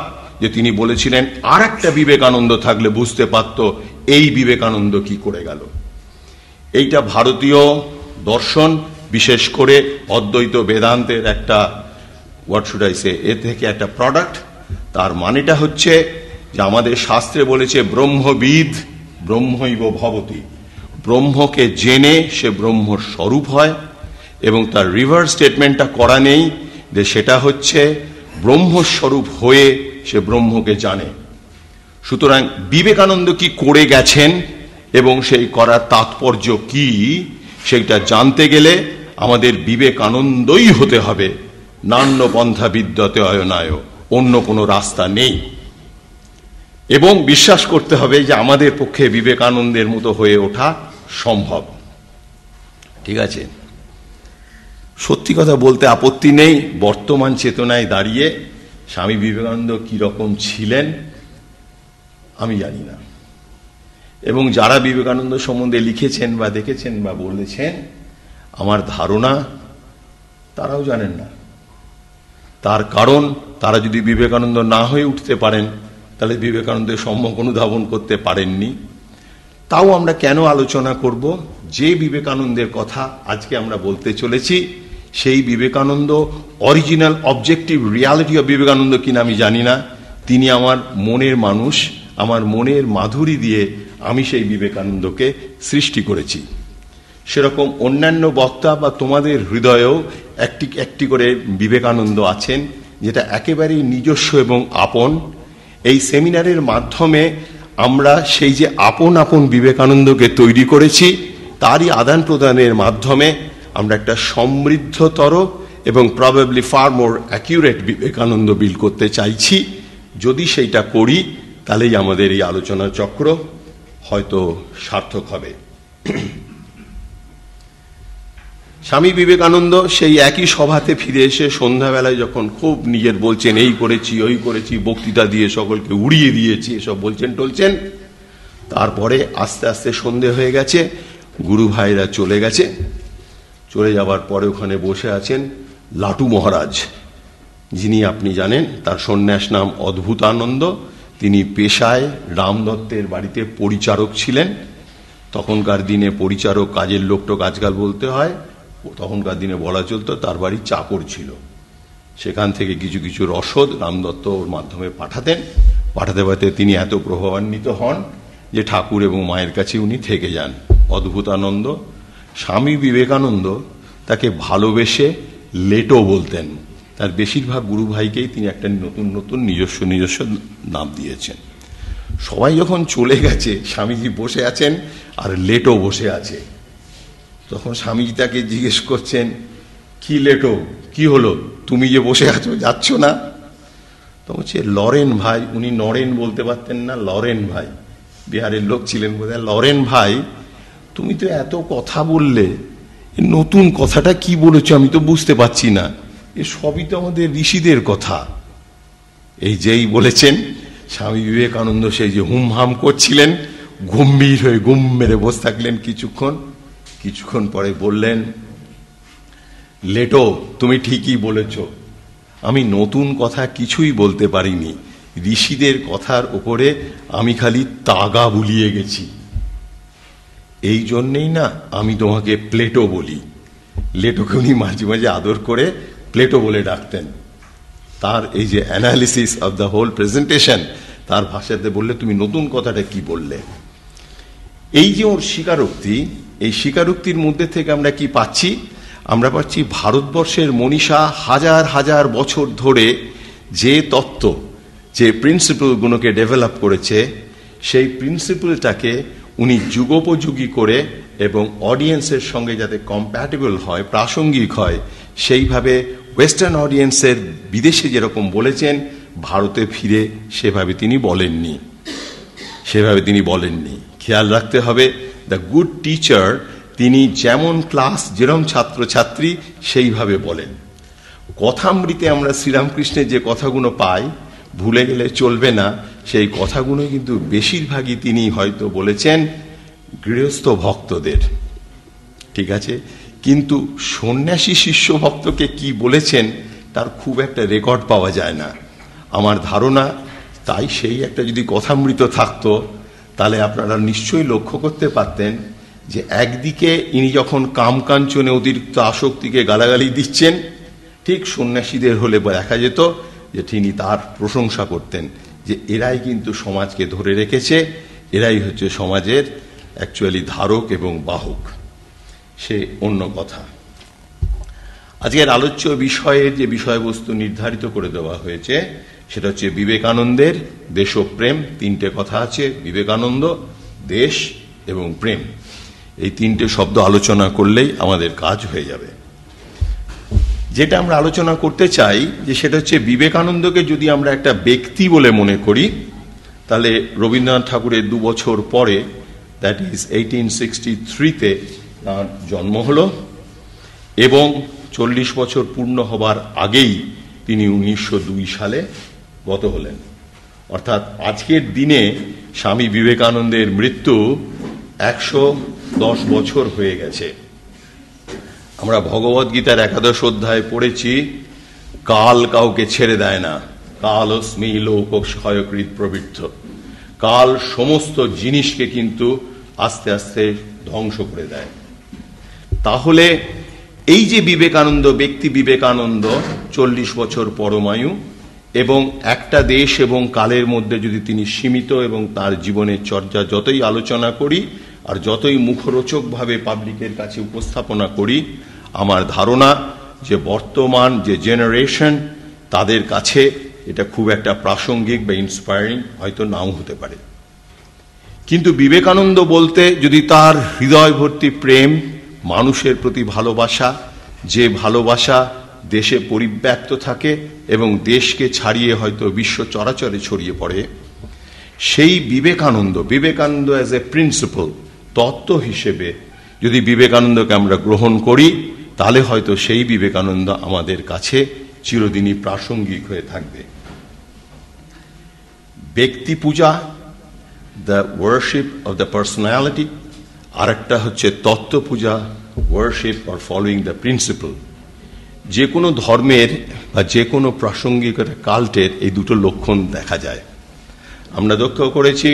Speaker 4: যে তিনি বলেছিলেন আর একটা বিবেকানন্দ থাকলে বুঝতে পারত এই বিবেকানন্দ কি করে গেল? এইটা ভারতীয় দর্শন, বিশেষ করে অদ্বৈত বেদান্তের একটা হোয়াট এ থেকে একটা প্রোডাক্ট তার মানেটা হচ্ছে যে আমাদের শাস্ত্রে বলেছে, ব্রহ্মবিদ ব্রহ্মৈব ভবতী। ব্রহ্মকে জেনে সে ব্রহ্মর স্বরূপ হয় এবং তার রিভার্স স্টেটমেন্টটা করা নেই যে সেটা হচ্ছে ব্রহ্মস্বরূপ হয়ে সে ব্রহ্মকে জানে। সুতরাং বিবেকানন্দ কি করে গেছেন এবং সেই করার তাৎপর্য কি সেটা জানতে গেলে আমাদের বিবেকানন্দই হতে হবে। নান্য পন্থা বিদ্যতে অয়নায় অন্য কোনো রাস্তা নেই। এবং বিশ্বাস করতে হবে যে আমাদের পক্ষে বিবেকানন্দের মতো হয়ে ওঠা সম্ভব। ঠিক আছে? সত্যি কথা বলতে আপত্তি নেই। বর্তমান চেতনায় দাঁড়িয়ে স্বামী বিবেকানন্দ কি রকম ছিলেন আমি জানি না। এবং যারা বিবেকানন্দ সম্বন্ধে লিখেছেন বা দেখেছেন বা বলেছেন, আমার ধারণা তারাও জানেন না। তার কারণ, তারা যদি বিবেকানন্দ না হয়ে উঠতে পারেন, তাহলে বিবেকানন্দের সম্যক অনুধাবন করতে পারেননি। তাও আমরা কেন আলোচনা করব? যে বিবেকানন্দের কথা আজকে আমরা বলতে চলেছি, সেই Vivekananda original objective reality of Vivekananda কিনা আমি জানি না। তিনি আমার মনের মানুষ। আমার মনের মাধুরী দিয়ে আমি সেই বিবেকানন্দকে সৃষ্টি করেছি। সেরকম অন্যান্য বক্তা বা তোমাদের হৃদয়েও একটি একটি করে বিবেকানন্দ আছেন, যেটা একেবারেই নিজস্ব এবং আপন। এই সেমিনারের মাধ্যমে আমরা সেই যে আপন আপন বিবেকানন্দকে তৈরি করেছি, তারই আদান প্রদানের মাধ্যমে আমরা একটা সমৃদ্ধতর এবং probably far more accurate Vivekananda build করতে চাইছি। যদি সেইটা করি তাহলেই আমাদের এই আলোচনা চক্র হয়তো সার্থক হবে। স্বামী বিবেকানন্দ সেই একই সভাতে ফিরে এসে সন্ধ্যাবেলায় যখন খুব নিজের বলছেন, এই করেছি, ওই করেছি, বক্তৃতা দিয়ে সকলকে উড়িয়ে দিয়েছি, এসব বলছেন, টলছেন। তারপরে আস্তে আস্তে সন্ধে হয়ে গেছে, গুরু ভাইরা চলে গেছে। চলে যাবার পরে ওখানে বসে আছেন লাটু মহারাজ। যিনি আপনি জানেন, তার সন্ন্যাস নাম অদ্ভুতানন্দ। তিনি পেশায় রাম দত্তের বাড়িতে পরিচারক ছিলেন। তখনকার দিনে পরিচারক কাজের লোকটোক আজকাল বলতে হয়, তখনকার দিনে বলা চলতো তার বাড়ি চাকর ছিল। সেখান থেকে কিছু কিছু রসদ রামদত্ত ওর মাধ্যমে পাঠাতেন। পাঠাতে পাঠাতে তিনি এত প্রভাবান্বিত হন যে ঠাকুর এবং মায়ের কাছে উনি থেকে যান। অদ্ভুতানন্দ, স্বামী বিবেকানন্দ তাকে ভালোবেসে লেটো বলতেন। তার বেশিরভাগ গুরু ভাইকেই তিনি একটা নতুন নতুন নিজস্ব নিজস্ব নাম দিয়েছেন। সবাই যখন চলে গেছে, স্বামীজি বসে আছেন আর লেটো বসে আছে। তখন স্বামীজি তাকে জিজ্ঞেস করছেন, কি লেটো? কি হলো? তুমি যে বসে আছো, যাচ্ছ না? তো বলছে লরেন ভাই। উনি নরেন বলতে পারতেন না, লরেন ভাই। বিহারের লোক ছিলেন বোধহয় লরেন ভাই, তুমি তো এত কথা বললে নতুন কথাটা কি বলেছ আমি তো বুঝতে পারছি না। এ সবই তো আমাদের ঋষিদের কথা। এই যেই বলেছেন, স্বামী বিবেকানন্দ সেই যে হুম হাম করছিলেন, গম্ভীর হয়ে গুম মেরে বসে থাকলেন কিছুক্ষণ। কিছুক্ষণ পরে বললেন, লেটো, তুমি ঠিকই বলেছ। আমি নতুন কথা কিছুই বলতে পারিনি। ঋষিদের কথার উপরে আমি খালি তাগা বুলিয়ে গেছি। এই জন্যেই না আমি তোমাকে প্লেটো বলি। লেটোকে উনি মাঝে মাঝে আদর করে প্লেটো বলে ডাকতেন। তার এই যে analysis of the whole presentation তার ভাষাতে বললে, তুমি নতুন কথাটা কি বললে? এই যে ওর স্বীকারোক্তি, এই স্বীকারোক্তির মধ্যে থেকে আমরা কি পাচ্ছি? আমরা পাচ্ছি ভারতবর্ষের মনীষা হাজার হাজার বছর ধরে যে তত্ত্ব, যে প্রিন্সিপালগুলোকে ডেভেলপ করেছে, সেই প্রিন্সিপালটাকে উনি যুগোপযোগী করে এবং অডিয়েন্সের সঙ্গে যাতে কম্প্যাটেবল হয়, প্রাসঙ্গিক হয়, সেইভাবে ওয়েস্টার্ন অডিয়েন্সের বিদেশে যেরকম বলেছেন, ভারতে ফিরে সেভাবে তিনি বলেননি। সেভাবে তিনি বলেননি। খেয়াল রাখতে হবে দ্য গুড টিচার তিনি যেমন ক্লাস যেরম ছাত্রছাত্রী, সেইভাবে বলেন। কথামৃতে আমরা শ্রীরামকৃষ্ণের যে কথাগুলো পাই, ভুলে গেলে চলবে না, সেই কথাগুলো কিন্তু বেশিরভাগই তিনি হয়তো বলেছেন গৃহস্থ ভক্তদের। ঠিক আছে? কিন্তু সন্ন্যাসী শিষ্য ভক্তকে কি বলেছেন তার খুব একটা রেকর্ড পাওয়া যায় না। আমার ধারণা তাই সেই একটা যদি কথামৃত থাকতো, তাহলে আপনারা নিশ্চয়ই লক্ষ্য করতে পারতেন যে একদিকে ইনি যখন কামকাঞ্চনে অতিরিক্ত আসক্তিকে গালাগালি দিচ্ছেন, ঠিক সন্ন্যাসীদের হলে দেখা যেত যে তিনি তার প্রশংসা করতেন যে এরাই কিন্তু সমাজকে ধরে রেখেছে, এরাই হচ্ছে সমাজের অ্যাকচুয়ালি ধারক এবং বাহক। সে অন্য কথা। আজকের আলোচ্য বিষয়ের যে বিষয়বস্তু নির্ধারিত করে দেওয়া হয়েছে, সেটা হচ্ছে বিবেকানন্দের দেশপ্রেম তিনটে কথা আছে, বিবেকানন্দ, দেশ এবং প্রেম। এই তিনটে শব্দ আলোচনা করলেই আমাদের কাজ হয়ে যাবে। যেটা আমরা আলোচনা করতে চাই, যে সেটা হচ্ছে বিবেকানন্দকে যদি আমরা একটা ব্যক্তি বলে মনে করি, তাহলে রবীন্দ্রনাথ ঠাকুরের দু বছর পরে দ্যাট ইজ এইটিন সিক্সটি থ্রিতে তাঁর জন্ম হল এবং চল্লিশ বছর পূর্ণ হবার আগেই তিনি উনিশশো দুই সালে গত হলেন। অর্থাৎ আজকের দিনে স্বামী বিবেকানন্দের মৃত্যু একশো দশ বছর হয়ে গেছে। আমরা ভগবত গীতার একাদশ অধ্যায় পড়েছি, কাল কাউকে ছেড়ে দেয় না, কাল অস্মি লোক ক্ষয়কৃত প্রবৃদ্ধ কাল সমস্ত জিনিসকে কিন্তু আস্তে আস্তে ধ্বংস করে দেয়। তাহলে এই যে বিবেকানন্দ, ব্যক্তি বিবেকানন্দ, চল্লিশ বছর পরমায়ু এবং একটা দেশ এবং কালের মধ্যে যদি তিনি সীমিত এবং তার জীবনের চর্চা যতই আলোচনা করি আর যতই মুখরোচকভাবে পাবলিকের কাছে উপস্থাপনা করি, আমার ধারণা যে বর্তমান যে জেনারেশন তাদের কাছে এটা খুব একটা প্রাসঙ্গিক বা ইন্সপায়ারিং হয়তো নাও হতে পারে। কিন্তু বিবেকানন্দ বলতে যদি তার হৃদয় ভর্তি প্রেম মানুষের প্রতি ভালোবাসা, যে ভালোবাসা দেশে পরিব্যাপ্ত থাকে এবং দেশকে ছাড়িয়ে হয়তো বিশ্ব চরাচরে ছড়িয়ে পড়ে, সেই Vivekananda Vivekananda as a principle তত্ত্ব হিসেবে যদি বিবেকানন্দকে আমরা গ্রহণ করি, তাহলে হয়তো সেই বিবেকানন্দ আমাদের কাছে চিরদিনই প্রাসঙ্গিক হয়ে থাকবে। ব্যক্তি পূজা the worship of the personality আর একটা হচ্ছে তত্ত্ব পূজা worship or following the principle যে কোনো ধর্মের বা যে কোনো প্রাসঙ্গিক কাল্টের এই দুটো লক্ষণ দেখা যায়। আমরা লক্ষ্য করেছি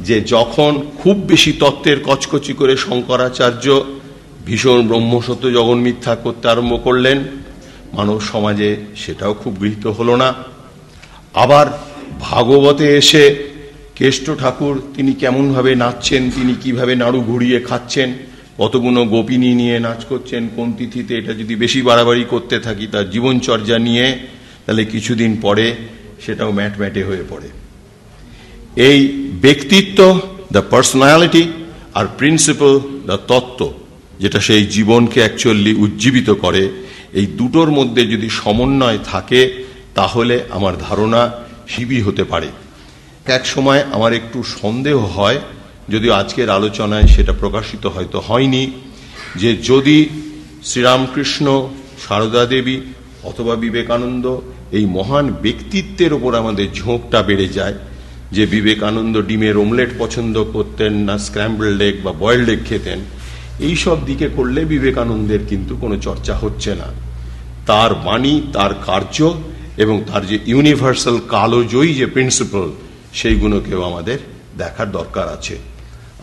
Speaker 4: যে যখন খুব বেশি তত্ত্বের কচকচি করে শঙ্করাচার্য ভীষণ ব্রহ্মসত্য জগন মিথ্যা করতে আরম্ভ করলেন, মানব সমাজে সেটাও খুব গৃহীত হলো না। আবার ভাগবতে এসে কেষ্ট ঠাকুর, তিনি কেমনভাবে নাচছেন, তিনি কীভাবে নাড়ু ঘুরিয়ে খাচ্ছেন কতগুলো গোপিনী নিয়ে নাচ করছেন, কোন তিথিতে এটা যদি বেশি বাড়াবাড়ি করতে থাকি তার জীবনচর্যা নিয়ে, তাহলে কিছুদিন পরে সেটাও ম্যাট ম্যাটে হয়ে পড়ে। এই ব্যক্তিত্ব দ্য পার্সোনালিটি আর প্রিন্সিপাল দ্য তত্ত্ব, যেটা সেই জীবনকে অ্যাকচুয়ালি উজ্জীবিত করে, এই দুটোর মধ্যে যদি সমন্বয় থাকে, তাহলে আমার ধারণা শিবি হতে পারে। এক সময় আমার একটু সন্দেহ হয়, যদিও আজকের আলোচনায় সেটা প্রকাশিত হয়তো হয়নি, যে যদি শ্রীরামকৃষ্ণ, সারদা দেবী অথবা বিবেকানন্দ এই মহান ব্যক্তিত্বের ওপর আমাদের ঝোঁকটা বেড়ে যায়, যে বিবেকানন্দ ডিমের ওমলেট পছন্দ করতেন না স্ক্র্যাম্বল লেগ বা বয়েলড এগ খেতেন, এই সব দিকে করলে বিবেকানন্দের কিন্তু কোনো চর্চা হচ্ছে না। তার বাণী, তার কার্য এবং তার যে ইউনিভার্সাল কালোজয়ী যে প্রিন্সিপাল সেইগুলোকেও আমাদের দেখার দরকার আছে।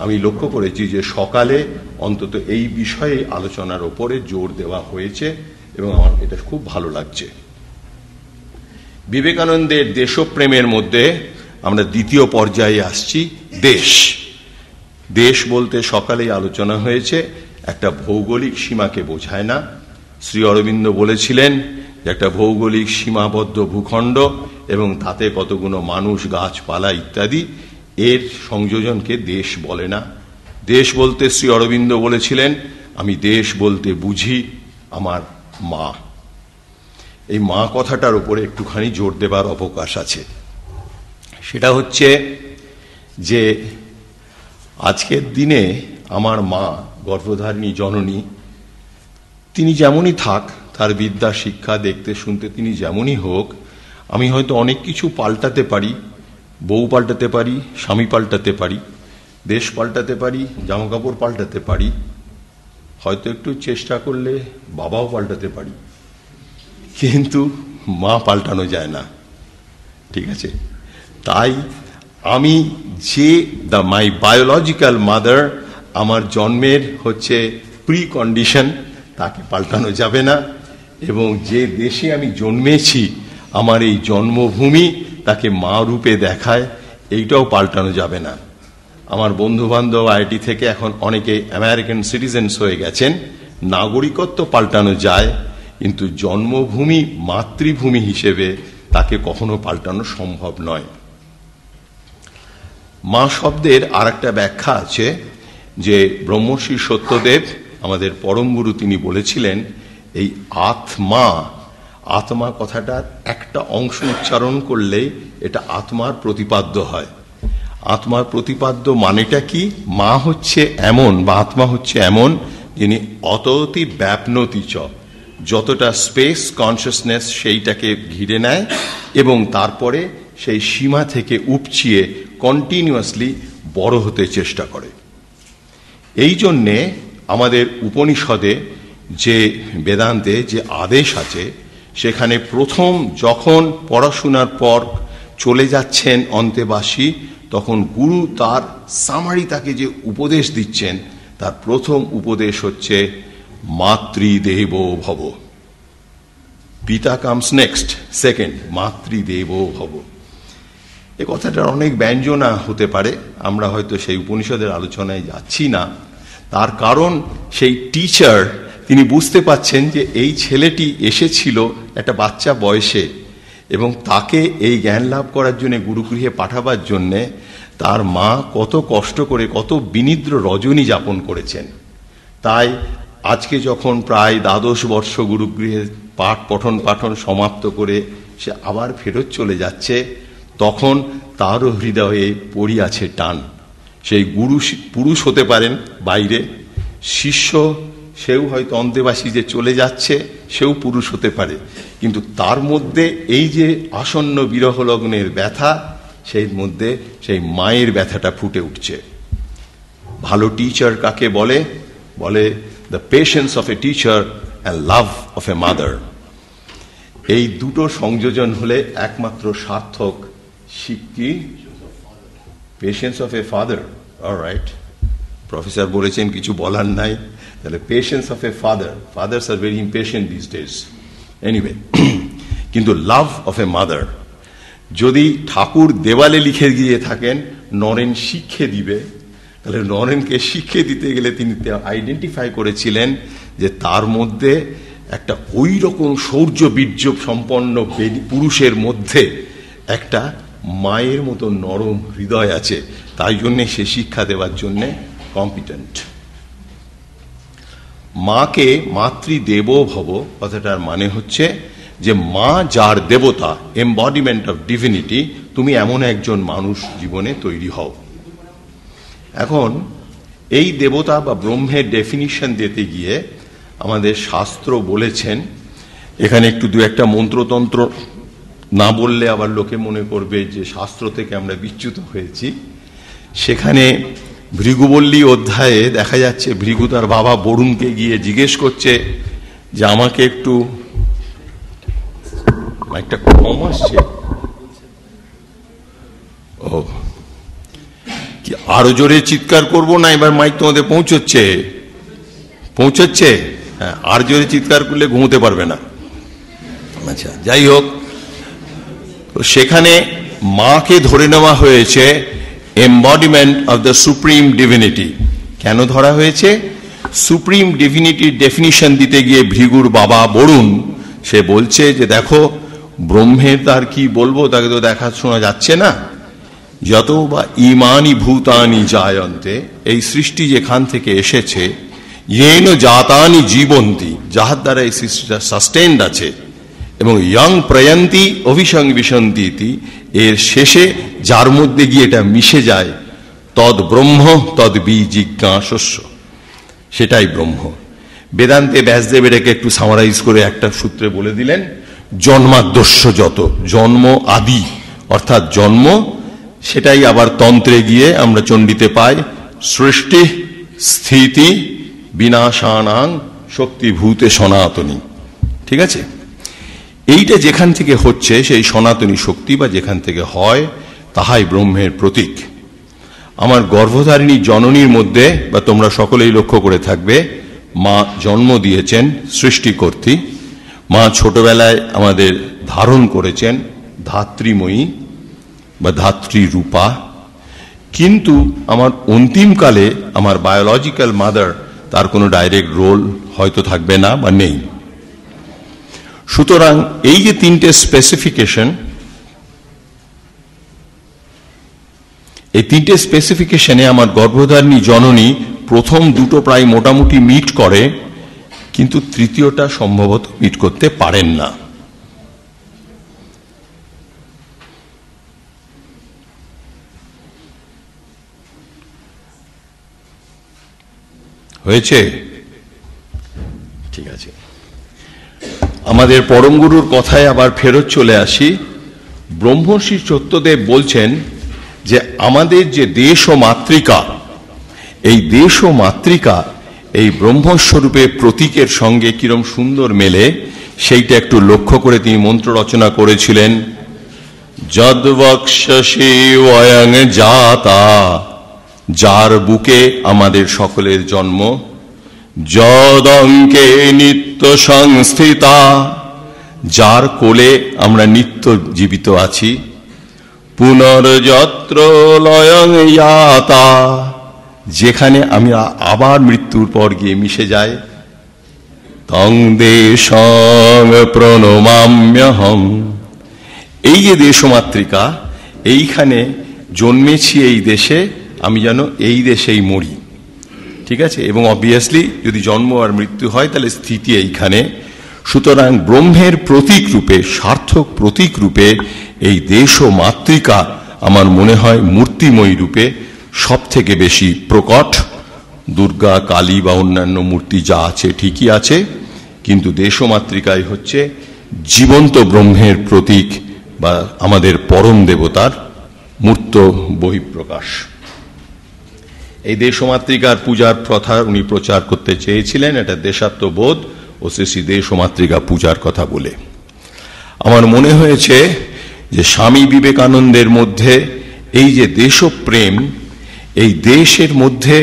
Speaker 4: আমি লক্ষ্য করেছি যে সকালে অন্তত এই বিষয়ে আলোচনার ওপরে জোর দেওয়া হয়েছে এবং আমার এটা খুব ভালো লাগছে। বিবেকানন্দের দেশপ্রেমের মধ্যে আমরা দ্বিতীয় পর্যায়ে আসছি, দেশ। দেশ বলতে সকালেই আলোচনা হয়েছে, একটা ভৌগোলিক সীমাকে বোঝায় না। শ্রী অরবিন্দ বলেছিলেন একটা ভৌগোলিক সীমাবদ্ধ ভূখণ্ড এবং তাতে কতগুলো মানুষ, গাছপালা ইত্যাদি, এর সংযোজনকে দেশ বলে না। দেশ বলতে শ্রী অরবিন্দ বলেছিলেন, আমি দেশ বলতে বুঝি আমার মা। এই মা কথাটার উপরে একটুখানি জোর দেবার অবকাশ আছে। সেটা হচ্ছে যে, আজকের দিনে আমার মা, গর্ভধারিণী জননী, তিনি যেমনই থাক, তার বিদ্যা, শিক্ষা, দেখতে, শুনতে তিনি যেমনই হোক আমি হয়তো অনেক কিছু পাল্টাতে পারি, বউ পাল্টাতে পারি, স্বামী পাল্টাতে পারি, দেশ পাল্টাতে পারি জামা কাপড় পাল্টাতে পারি, হয়তো একটু চেষ্টা করলে বাবাও পাল্টাতে পারি। কিন্তু মা পাল্টানো যায় না। ঠিক আছে? তাই আমি যে দ্য মাই বায়োলজিক্যাল মাদার আমার জন্মের হচ্ছে প্রি কন্ডিশন তাকে পাল্টানো যাবে না। এবং যে দেশে আমি জন্মেছি আমার এই জন্মভূমি তাকে মা রূপে দেখায়, এইটাও পাল্টানো যাবে না। আমার বন্ধু বান্ধব আইটি থেকে এখন অনেকে আমেরিকান সিটিজেন্স হয়ে গেছেন, নাগরিকত্ব পাল্টানো যায়, কিন্তু জন্মভূমি, মাতৃভূমি হিসেবে তাকে কখনো পাল্টানো সম্ভব নয়। মা শব্দের আর একটা ব্যাখ্যা আছে, যে ব্রহ্মশ্রী সত্যদেব, আমাদের পরম গুরু তিনি বলেছিলেন, এই আত্মা আত্মা কথাটার একটা অংশ উচ্চারণ করলেই এটা আত্মার প্রতিপাদ্য হয়। আত্মার প্রতিপাদ্য মানেটা কি? মা হচ্ছে এমন বা আত্মা হচ্ছে এমন যিনি অততি ব্যাপনতি চ। যতটা স্পেস কনসিয়াসনেস সেইটাকে ঘিরে নেয় এবং তারপরে সেই সীমা থেকে উপচিয়ে কন্টিনিউয়াসলি বড় হতে চেষ্টা করে। এই জন্যে আমাদের উপনিষদে যে বেদান্তে যে আদেশ আছে সেখানে প্রথম যখন পড়াশোনার পর চলে যাচ্ছেন অন্তেবাসী, তখন গুরু তার সামারি তাকে যে উপদেশ দিচ্ছেন, তার প্রথম উপদেশ হচ্ছে, মাতৃদেব ভব। পিতা কামস নেক্সট, সেকেন্ড, মাতৃদেব ভব। এ কথাটার অনেক ব্যঞ্জনা হতে পারে, আমরা হয়তো সেই উপনিষদের আলোচনায় যাচ্ছি না। তার কারণ সেই টিচার তিনি বুঝতে পাচ্ছেন যে এই ছেলেটি এসেছিল একটা বাচ্চা বয়সে এবং তাকে এই জ্ঞান লাভ করার জন্য গুরুগৃহে পাঠাবার জন্যে তার মা কত কষ্ট করে, কত বিনিদ্র রজনী যাপন করেছেন। তাই আজকে যখন প্রায় দ্বাদশ বর্ষ গুরুগৃহে পাঠ পঠন পাঠন সমাপ্ত করে সে আবার ফেরত চলে যাচ্ছে, তখন তারও হৃদয়ে পড়িয়াছে টান। সেই গুরু, পুরুষ হতে পারেন বাইরে, শিষ্য সেও হয়তো অন্তেবাসী যে চলে যাচ্ছে, সেও পুরুষ হতে পারে। কিন্তু তার মধ্যে এই যে আসন্ন বিরহ লগ্নের ব্যথা, সেই মধ্যে সেই মায়ের ব্যথাটা ফুটে উঠছে। ভালো টিচার কাকে বলে? বলে the patience of a teacher and love of a mother এই দুটো সংযোজন হলে একমাত্র সার্থক শিক্ষি patience of a father right professor বলেছেন, কিছু বলার নাই। তাহলে patience of a father fathers are very impatient this days anyway কিন্তু লাভ অফ এ মাদার যদি ঠাকুর দেওয়ালে লিখে গিয়ে থাকেন, নরেন শিক্ষে দিবে, তাহলে নরেনকে শিক্ষে দিতে গেলে তিনি আইডেন্টিফাই করেছিলেন যে তার মধ্যে একটা ওই রকম শৌর্য বীর্য সম্পন্ন পুরুষের মধ্যে একটা মায়ের মতো নরম হৃদয় আছে। তাই জন্যে সে শিক্ষা দেওয়ার জন্যে কম্পিটেন্ট মাকে মাতৃদেব ভব, কথাটার মানে হচ্ছে যে মা যার দেবতা এম্বডিমেন্ট অফ ডিভিনিটি তুমি এমন একজন মানুষ জীবনে তৈরি হও। এখন, এই দেবতা বা ব্রহ্মের ডেফিনিশন দিতে গিয়ে আমাদের শাস্ত্র বলেছেন, এখানে একটু দু একটা মন্ত্রতন্ত্র না বললে আবার লোকে মনে করবে যে শাস্ত্র থেকে আমরা বিচ্যুত হয়েছি। সেখানে ভৃগুবল্লী অধ্যায়ে দেখা যাচ্ছে ভৃগু তার বাবা বরুণকে গিয়ে জিজ্ঞেস করছে যে আমাকে একটু একটা কম আসছে। ও, কি আরও জোরে চিৎকার করব না? এবার মাইক তোমাদের পৌঁছচ্ছে। পৌঁছচ্ছে? হ্যাঁ আর জোরে চিৎকার করলে ঘুমোতে পারবে না। আচ্ছা যাই হোক। সেখানে মাকে ধরে নেওয়া হয়েছে embodiment of the supreme divinity কেন ধরা হয়েছে? সুপ্রিম ডিভিনিটির ডেফিনিশন দিতে গিয়ে ভৃগুর বাবা বরুণ, সে বলছে যে দেখো, ব্রহ্মের তার কি বলব, তাকে তো দেখা শোনা যাচ্ছে না। যত বা ইমানি ভূতানি জায়ন্তে এই সৃষ্টি যেখান থেকে এসেছে, ইয়েন জাতানি জীবন্তী, যাহার দ্বারা এই সৃষ্টিটা সাস্টেন্ড আছে। এবং ইয়ং প্রয়ন্তি অভিসং বিসন্তি এর শেষে যার মধ্যে গিয়ে এটা মিশে যায়, তদ ব্রহ্ম, তদ বিজিজ্ঞাসস্য। সেটাই ব্রহ্ম। বেদান্তে ব্যাসদেব এটাকে একটু সামারাইজ করে একটা সূত্রে বলে দিলেন জন্মাদ্যস্য যত, জন্ম আদি, অর্থাৎ জন্ম, সেটাই আবার তন্ত্রে গিয়ে আমরা চণ্ডীতে পাই, সৃষ্টি, স্থিতি, বিনাশানাং, শক্তিভূতে সনাতনী। ঠিক আছে? এইটা যেখান থেকে হচ্ছে সেই সনাতনী শক্তি বা যেখান থেকে হয়, তাহাই ব্রহ্মের প্রতীক। আমার গর্ভধারিণী জননীর মধ্যে, বা তোমরা সকলেই লক্ষ্য করে থাকবে, মা জন্ম দিয়েছেন সৃষ্টিকর্তী মা ছোটবেলায় আমাদের ধারণ করেছেন ধাত্রীময়ী বা ধাত্রী রূপা কিন্তু আমার অন্তিমকালে আমার বায়োলজিক্যাল মাদার তার কোনো ডাইরেক্ট রোল হয়তো থাকবে না বা নেই। সুতরাং এই যে তিনটে স্পেসিফিকেশন এই তিনটে স্পেসিফিকেশনে আমার গর্ভধারিণী জননী প্রথম দুটো প্রায় মোটামুটি মিট করে, কিন্তু তৃতীয়টা সম্ভবত মিট করতে পারেন না। হয়েছে? ঠিক আছে। আমাদের পরমগুরুর কথায় আবার ফেরত চলে আসি। ব্রহ্মর্ষি সত্যদেব বলছেন যে, আমাদের যে দেশ ও মাতৃকা, এই দেশ ও মাতৃকা এই ব্রহ্মস্বরূপে প্রতীকের সঙ্গে কিরম সুন্দর মেলে, সেইটা একটু লক্ষ্য করে তিনি মন্ত্র রচনা করেছিলেন। যদ্বক্ষসে যার বুকে আমাদের সকলের জন্ম। যদঙ্কে নিত্য সংস্থিতা যার কোলে আমরা নিত্য জীবিত আছি, পুনর্যত্র লয়ং যেখানে আমি আবার মৃত্যুর পর গিয়ে মিশে যাই। তং দেশং প্রণমাম্যহম এই যে দেশমাতৃকা, এইখানে জন্মেছি এই দেশে, আমি যেন এই দেশেই মরি। ঠিক আছে? এবং অবভিয়াসলি যদি জন্ম আর মৃত্যু হয়, তাহলে স্থিতি এইখানে। সুতরাং ব্রহ্মের প্রতীক রূপে, সার্থক প্রতীক রূপে এই দেশ ও মাতৃকা আমার মনে হয় মূর্তিময়ী রূপে সব থেকে বেশি প্রকট। দুর্গা, কালী বা অন্যান্য মূর্তি যা আছে ঠিকই আছে, কিন্তু দেশ ও মাতৃকাই হচ্ছে জীবন্ত ব্রহ্মের প্রতীক বা আমাদের পরম দেবতার মূর্ত বহিঃপ্রকাশ। এই দেশমাতৃকার পূজার প্রথা উনি প্রচার করতে চেয়েছিলেন, এটা দেশাত্মবোধ ও শ্রী দেশমাতৃকা পূজার কথা বলে। আমার মনে হয়েছে যে স্বামী বিবেকানন্দের মধ্যে এই যে দেশপ্রেম, এই দেশের মধ্যে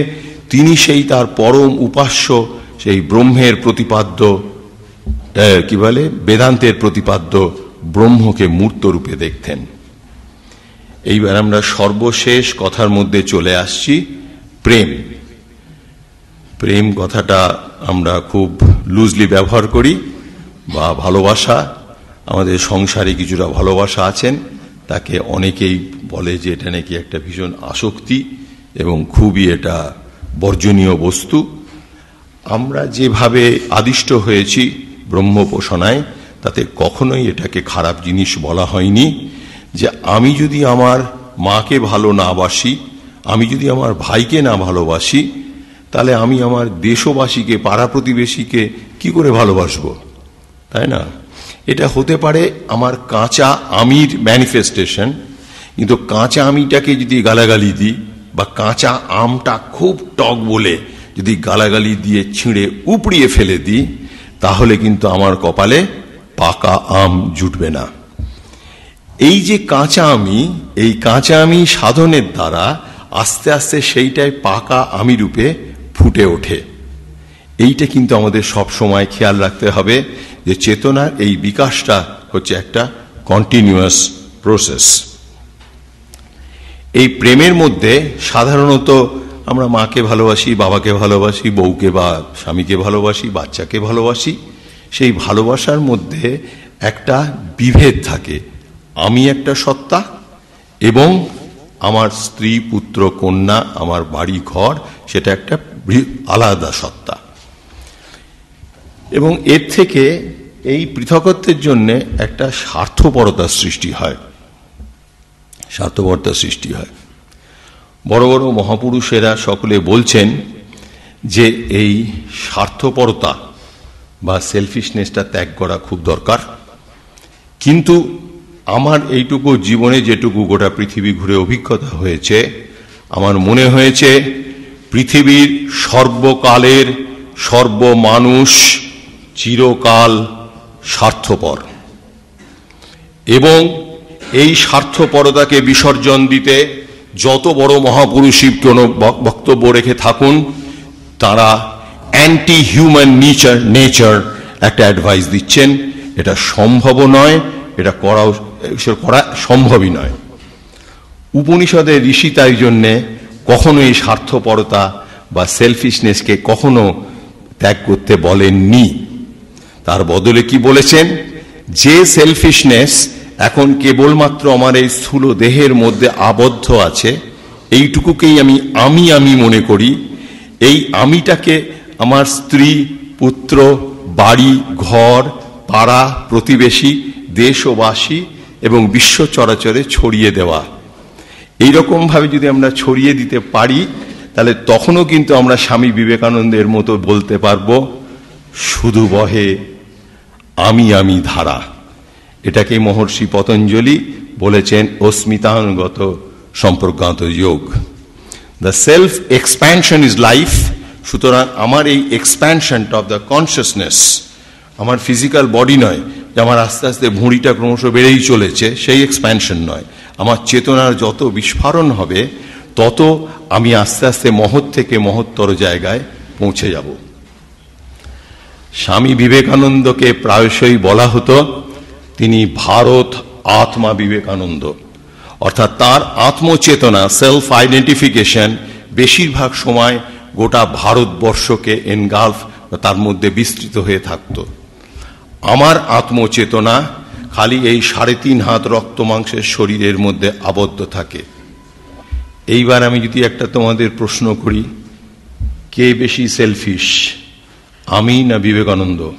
Speaker 4: তিনি সেই তার পরম উপাস্য, সেই ব্রহ্মের প্রতিপাদ্য কি বলে, বেদান্তের প্রতিপাদ্য ব্রহ্মকে মূর্ত রূপে দেখতেন। এইবার আমরা সর্বশেষ কথার মধ্যে চলে আসছি। প্রেম। প্রেম কথাটা আমরা খুব লুজলি ব্যবহার করি বা ভালোবাসা, আমাদের সংসারে কিছুটা ভালোবাসা আছেন, তাকে অনেকেই বলে যে এটা নাকি একটা ভীষণ আসক্তি এবং খুবই এটা বর্জনীয় বস্তু। আমরা যেভাবে আদিষ্ট হয়েছি ব্রহ্মপোষণায়, তাতে কখনোই এটাকে খারাপ জিনিস বলা হয়নি যে আমি যদি আমার মাকে ভালো না বাসি আমি যদি আমার ভাইকে না ভালোবাসি, তাহলে আমি আমার দেশবাসীকে পাড়া প্রতিবেশীকে কি করে ভালোবাসবো? তাই না? এটা হতে পারে আমার কাঁচা আমির ম্যানিফেস্টেশন কিন্তু কাঁচা আমিটাকে যদি গালাগালি দিই, বা কাঁচা আমটা খুব টক বলে যদি গালাগালি দিয়ে ছিঁড়ে উপড়িয়ে ফেলে দিই, তাহলে কিন্তু আমার কপালে পাকা আম জুটবে না। এই যে কাঁচা আমি এই কাঁচা আমি সাধনের দ্বারা আস্তে আস্তে সেইটাই পাকা আমি রূপে ফুটে ওঠে। এইটা কিন্তু আমাদের সব সময় খেয়াল রাখতে হবে যে চেতনার এই বিকাশটা হচ্ছে একটা কন্টিনিউয়াস প্রসেস এই প্রেমের মধ্যে সাধারণত আমরা মাকে ভালোবাসি, বাবাকে ভালোবাসি, বউকে বা স্বামীকে ভালোবাসি, বাচ্চাকে ভালোবাসি, সেই ভালোবাসার মধ্যে একটা বিভেদ থাকে। আমি একটা সত্তা এবং আমার স্ত্রী, পুত্র, কন্যা, আমার বাড়ি, ঘর, সেটা একটা আলাদা সত্তা। এবং এর থেকে এই পৃথকত্বের জন্য একটা স্বার্থপরতার সৃষ্টি হয়। স্বার্থপরতার সৃষ্টি হয়। বড় বড় মহাপুরুষেরা সকলে বলছেন যে এই স্বার্থপরতা বা সেলফিশনেসটা ত্যাগ করা খুব দরকার। কিন্তু আমার এইটুকু জীবনে যেটুকু গোটা পৃথিবী ঘুরে অভিজ্ঞতা হয়েছে, আমার মনে হয়েছে পৃথিবীর সর্বকালের সর্বমানুষ চিরকাল স্বার্থপর। এবং এই স্বার্থপরতাকে বিসর্জন দিতে যত বড় মহাপুরুষই কোনো বক্তব্য রেখে থাকুন, তারা অ্যান্টি হিউম্যান নেচার নেচার একটা অ্যাডভাইস দিচ্ছেন। এটা সম্ভব নয়, এটা করাও এসব করা সম্ভবই নয়। উপনিষদের ঋষি তাই জন্যে কখনো এই স্বার্থপরতা বা সেলফিশনেসকে কখনো ত্যাগ করতে বলেননি। তার বদলে কি বলেছেন? যে সেলফিশনেস এখন কেবলমাত্র আমার এই স্থূল দেহের মধ্যে আবদ্ধ আছে, এইটুকুকেই আমি আমি আমি মনে করি। এই আমিটাকে আমার স্ত্রী, পুত্র, বাড়ি, ঘর, পাড়া, প্রতিবেশী, দেশবাসী এবং বিশ্ব চরাচরে ছড়িয়ে দেওয়া। এইরকম ভাবে যদি আমরা ছড়িয়ে দিতে পারি, তাহলে তখনও কিন্তু আমরা স্বামী বিবেকানন্দের মতো বলতে পারব, শুধু বহে, আমি আমি ধারা। এটাকে মহর্ষি পতঞ্জলি বলেছেন অস্মিতানুগত সম্পর্কাত যোগ। The self expansion is life সুতরাং আমার এই এক্সপ্যানশনটা অফ দ্য কনসিয়াসনেস আমার ফিজিক্যাল বডি নয় যে আমার আস্তে আস্তে ভুঁড়িটা ক্রমশ বেড়েই চলেছে, সেই এক্সপ্যানশন নয়। আমার চেতনার যত বিস্ফোরণ হবে, তত আমি আস্তে আস্তে মহৎ থেকে মহত্তর জায়গায় পৌঁছে যাব। স্বামী বিবেকানন্দকে প্রায়শই বলা হতো, তিনি ভারত আত্মা বিবেকানন্দ। অর্থাৎ তার আত্মচেতনা সেলফ আইডেন্টিফিকেশন বেশিরভাগ সময় গোটা ভারতবর্ষকে এনগালফ তার মধ্যে বিস্তৃত হয়ে থাকত। আমার আত্মচেতনা খালি এই সাড়ে তিন হাত রক্ত মাংসের শরীরের মধ্যে আবদ্ধ থাকে। এইবার আমি যদি একটা তোমাদের প্রশ্ন করি, কে বেশি সেলফিশ আমি না বিবেকানন্দ?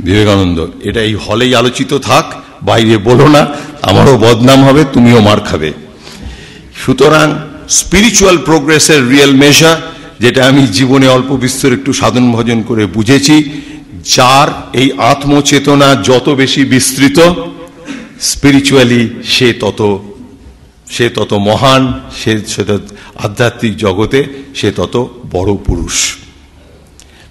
Speaker 4: বিবেকানন্দ, এটা এই হলেই আলোচিত থাক, বাইরে বলো না, আমারও বদনাম হবে, তুমিও মার খাবে। সুতরাং স্পিরিচুয়াল প্রোগ্রেসের রিয়েল মেশা যেটা আমি জীবনে অল্প বিস্তর একটু সাধন ভজন করে বুঝেছি যার এই আত্মচেতনা যত বেশি বিস্তৃত স্পিরিচুয়ালি সে তত সে তত মহান, সে সেটা আধ্যাত্মিক জগতে সে তত বড় পুরুষ।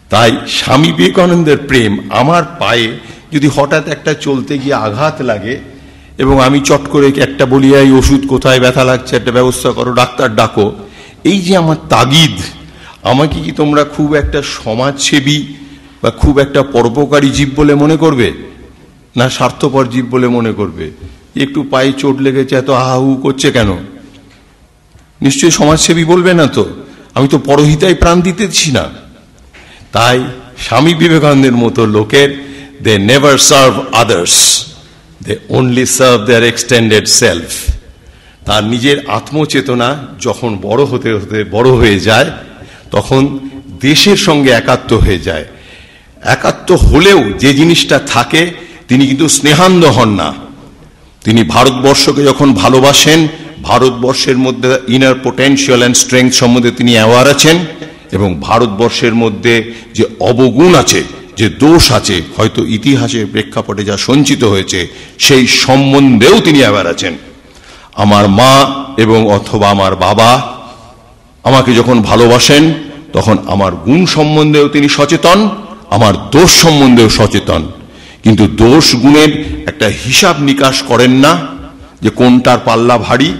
Speaker 4: তাই স্বামী বিবেকানন্দের প্রেম আমার পায়ে যদি হঠাৎ একটা চলতে গিয়ে আঘাত লাগে এবং আমি চট করে একটা বলি, এই ওষুধ কোথায়? ব্যথা লাগছে, একটা ব্যবস্থা করো, ডাক্তার ডাকো। এই যে আমার তাগিদ, আমাকে কি তোমরা খুব একটা সমাজসেবী বা খুব একটা পরোপকারী জীব বলে মনে করবে? না স্বার্থপর জীব বলে মনে করবে? একটু পায়ে চোট লেগেছে, এত আহু করছে কেন? নিশ্চয়ই সমাজসেবী বলবে না তো, আমি তো পরহিতায় প্রাণ দিতেছি না। তাই স্বামী বিবেকানন্দের মতো লোকের they never serve others they only serve their extended self তার নিজের আত্মচেতনা যখন বড় হতে হতে বড় হয়ে যায়, তখন দেশের সঙ্গে একাত্ম হয়ে যায়। একাত্ম হলেও যে জিনিসটা থাকে, তিনি কিন্তু স্নেহান্ধ হন না। তিনি ভারতবর্ষকে যখন ভালোবাসেন, ভারতবর্ষের মধ্যে ইনার পোটেনশিয়াল অ্যান্ড স্ট্রেংথ সম্বন্ধে তিনি অ্যাওয়ার আছেন এবং ভারতবর্ষের মধ্যে যে অবগুণ আছে, যে দোষ আছে, হয়তো ইতিহাসের প্রেক্ষাপটে যা সঞ্চিত হয়েছে, সেই সম্বন্ধেও তিনি অ্যাওয়ার আছেন। আমার মা এবং অথবা আমার বাবা আমাকে যখন ভালোবাসেন, তখন আমার গুণ সম্বন্ধেও তিনি সচেতন। আমার দোষ সম্বন্ধেও সচেতন। কিন্তু দোষ গুণের একটা হিসাব নিকাশ করেন না যে কোনটার পাল্লা ভারী।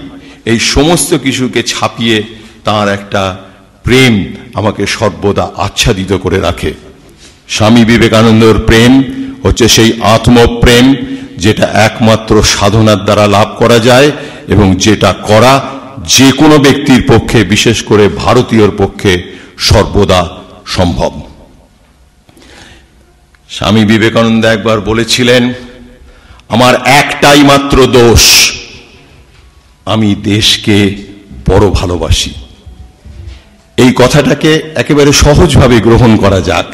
Speaker 4: এই সমস্ত কিছুকে ছাপিয়ে তার একটা প্রেম আমাকে সর্বদা আচ্ছাদিত করে রাখে। স্বামী বিবেকানন্দর প্রেম হচ্ছে সেই আত্মপ্রেম যেটা একমাত্র সাধনার দ্বারা লাভ করা যায় এবং যেটা করা যে কোনো ব্যক্তির পক্ষে, বিশেষ করে ভারতীয়র পক্ষে সর্বদা সম্ভব। স্বামী বিবেকানন্দ একবার বলেছিলেন, আমার একটাই মাত্র দোষ, আমি দেশকে বড় ভালোবাসি। এই কথাটাকে একেবারে সহজভাবে গ্রহণ করা যাক।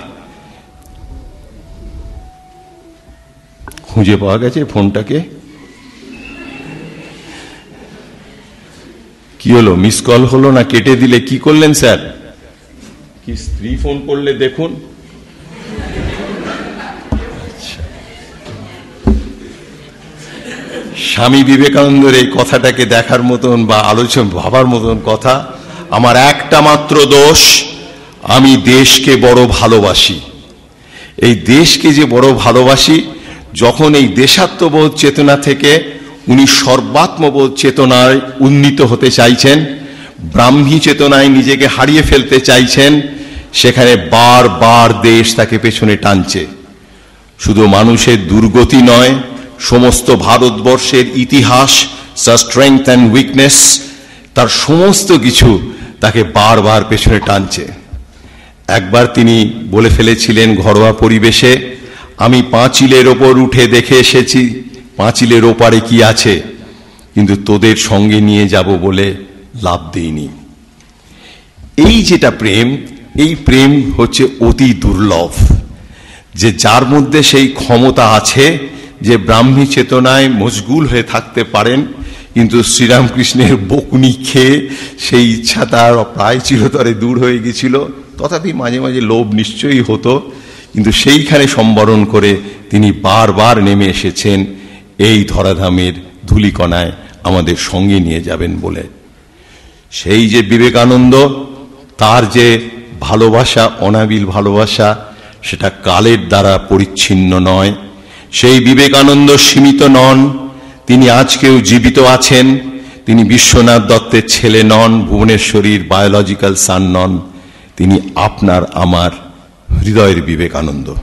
Speaker 4: খুঁজে পাওয়া গেছে ফোনটাকে। কি হলো, মিস কল হলো না কেটে দিলে? কি করলেন স্যার? কি স্ত্রী ফোন করলে দেখুন। স্বামী বিবেকানন্দের এই কথাটাকে দেখার মতন বা আলোচনা ভাবার মতন কথা, আমার একটা মাত্র দোষ, আমি দেশকে বড় ভালোবাসি। এই দেশকে যে বড় ভালোবাসি, যখন এই দেশাত্মবোধ চেতনা থেকে উনি সর্বাত্মবোধ চেতনায় উন্নীত হতে চাইছেন, ব্রাহ্মী চেতনায় নিজেকে হারিয়ে ফেলতে চাইছেন, সেখানে বারবার দেশ তাকে পেছনে টানছে। শুধু মানুষের দুর্গতি নয় সমস্ত ভারতবর্ষের ইতিহাস স্ট্রেংথ অ্যান্ড উইকনেস তার সমস্ত কিছু তাকে বারবার পেছনে টানছে। একবার তিনি বলে ফেলেছিলেন ঘরোয়া পরিবেশে, আমি পাঁচিলের ওপর উঠে দেখে এসেছি, পাঁচিলের ওপারে কি আছে, কিন্তু তোদের সঙ্গে নিয়ে যাব বলে লাভ দিইনি। এই যেটা প্রেম, এই প্রেম হচ্ছে অতি দুর্লভ, যে যার মধ্যে সেই ক্ষমতা আছে যে ব্রাহ্মী চেতনায় মশগুল হয়ে থাকতে পারেন, কিন্তু শ্রীরামকৃষ্ণের বকুনি খেয়ে সেই ইচ্ছা তার প্রায় চিরতরে দূর হয়ে গেছিল। তথাপি মাঝে মাঝে লোভ নিশ্চয়ই হতো, কিন্তু সেইখানে সম্বরণ করে তিনি বারবার নেমে এসেছেন। এই ধরাধামের ধুলিকণায় আমাদের সঙ্গে নিয়ে যাবেন বলে। সেই যে বিবেকানন্দ, তার যে ভালোবাসা, অনাবিল ভালোবাসা, সেটা কালের দ্বারা পরিচ্ছিন্ন নয়। সেই বিবেকানন্দ সীমিত নন। তিনি আজকেও জীবিত আছেন। তিনি বিশ্বনাথ দত্তের ছেলে নন, ভুবনেশ্বরীর বায়োলজিক্যাল সান নন। তিনি আপনার, আমার হৃদয়ের বিবেকানন্দ।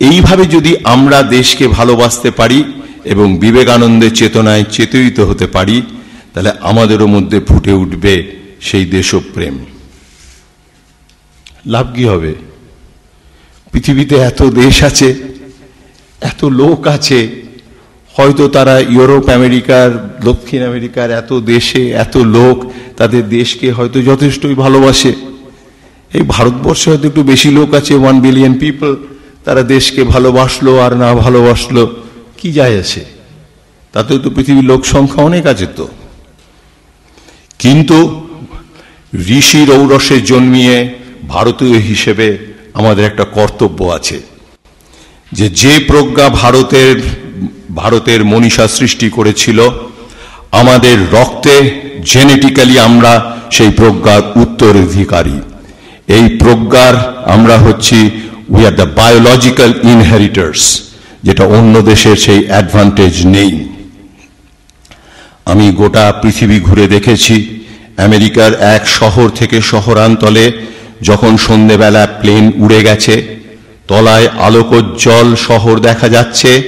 Speaker 4: এইভাবে যদি আমরা দেশকে ভালোবাসতে পারি এবং বিবেকানন্দের চেতনায় চেতয়িত হতে পারি, তাহলে আমাদেরও মধ্যে ফুটে উঠবে সেই দেশপ্রেম। লাভ কি হবে? পৃথিবীতে এত দেশ আছে এত লোক আছে, হয়তো তারা ইউরোপ আমেরিকার, দক্ষিণ আমেরিকার এত দেশে এত লোক, তাদের দেশকে হয়তো যথেষ্টই ভালোবাসে। এই ভারতবর্ষে হয়তো একটু বেশি লোক আছে ওয়ান বিলিয়ন পিপল তারা দেশকে ভালোবাসলো আর না ভালোবাসলো, কি যায় আছে? তাতেও তো পৃথিবীর লোক সংখ্যা অনেক আছে তো। কিন্তু ঋষির ঔরসে জন্মিয়ে ভারতীয় হিসেবে আমাদের একটা কর্তব্য আছে। যে যে প্রজ্ঞা ভারতের ভারতের মনীষা সৃষ্টি করেছিল, আমাদের রক্তে জেনেটিক্যালি আমরা সেই প্রজ্ঞার উত্তরাধিকারী। এই প্রজ্ঞার আমরা হচ্ছি we are the biological inheritors যেটা অন্য দেশের সেই অ্যাডভান্টেজ নেই। আমি গোটা পৃথিবী ঘুরে দেখেছি, আমেরিকার এক শহর থেকে শহরান্তলে যখন সন্ধেবেলা প্লেন উড়ে গেছে তলায় আলোকোজ্জ্বল শহর দেখা যাচ্ছে,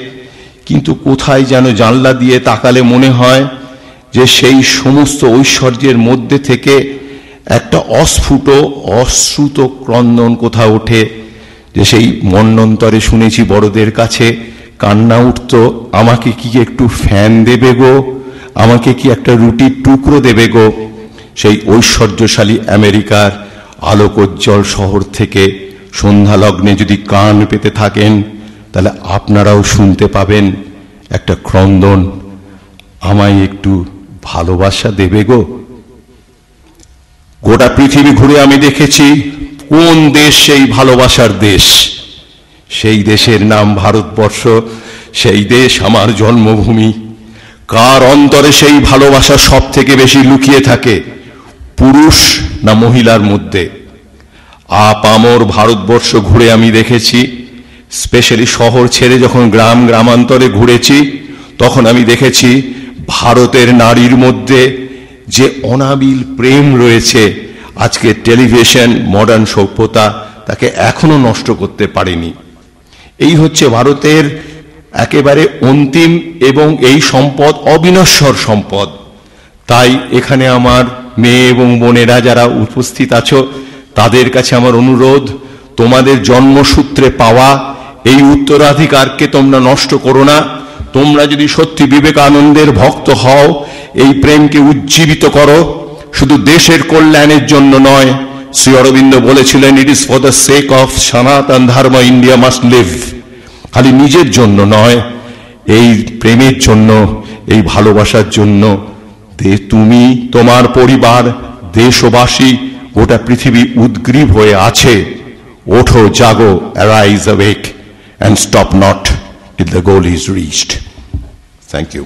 Speaker 4: কিন্তু কোথায় যেন জানলা দিয়ে তাকালে মনে হয় যে সেই সমস্ত ঐশ্বর্যের মধ্যে থেকে একটা অস্ফুট, অশ্রুত ক্রন্দন কোথাও ওঠে, যে সেই মন্নন্তরে শুনেছি বড়দের কাছে, কান্না উঠত, আমাকে কি একটু ফ্যান দেবে গো? আমাকে কি একটা রুটির টুকরো দেবে গো? সেই ঐশ্বর্যশালী আমেরিকার আলোকোজ্জ্বল শহর থেকে সন্ধ্যা লগ্নে যদি কান পেতে থাকেন, তাহলে আপনারাও শুনতে পাবেন একটা ক্রন্দন। আমায় একটু ভালোবাসা দেবে গো। গোটা পৃথিবী ঘুরে আমি দেখেছি, কোন দেশ সেই ভালোবাসার দেশ? সেই দেশের নাম ভারতবর্ষ, সেই দেশ আমার জন্মভূমি। কার অন্তরে সেই ভালোবাসা সব থেকে বেশি লুকিয়ে থাকে, পুরুষ না মহিলার মধ্যে? আপামর ভারতবর্ষ ঘুরে আমি দেখেছি। স্পেশালি শহর ছেড়ে যখন গ্রাম গ্রামান্তরে ঘুরেছি, তখন আমি দেখেছি ভারতের নারীর মধ্যে যে অনাবিল প্রেম রয়েছে, আজকে টেলিভিশন মডার্ন সভ্যতা তাকে এখনও নষ্ট করতে পারেনি। এই হচ্ছে ভারতের একেবারে অন্তিম এবং এই সম্পদ অবিনশ্বর সম্পদ। তাই এখানে আমার মেয়ে এবং বোনেরা যারা উপস্থিত আছো তাদের কাছে আমার অনুরোধ, তোমাদের জন্মসূত্রে পাওয়া এই উত্তরাধিকারকে তোমরা নষ্ট করো না। তোমরা যদি সত্যি বিবেকানন্দের ভক্ত হও, এই প্রেমকে উজ্জীবিত করো। শুধু দেশের কল্যাণের জন্য নয়, শ্রী অরবিন্দ বলেছিলেন it is for the sake of Sanatan Dharma India must leave খালি নিজের জন্য নয়, এই প্রেমের জন্য, এই ভালোবাসার জন্য। তুমি, তোমার পরিবার, দেশবাসী গোটা পৃথিবী উদ্গ্রীব হয়ে আছে। ওঠো, জাগো arise awake and stop not till the goal is reached thank you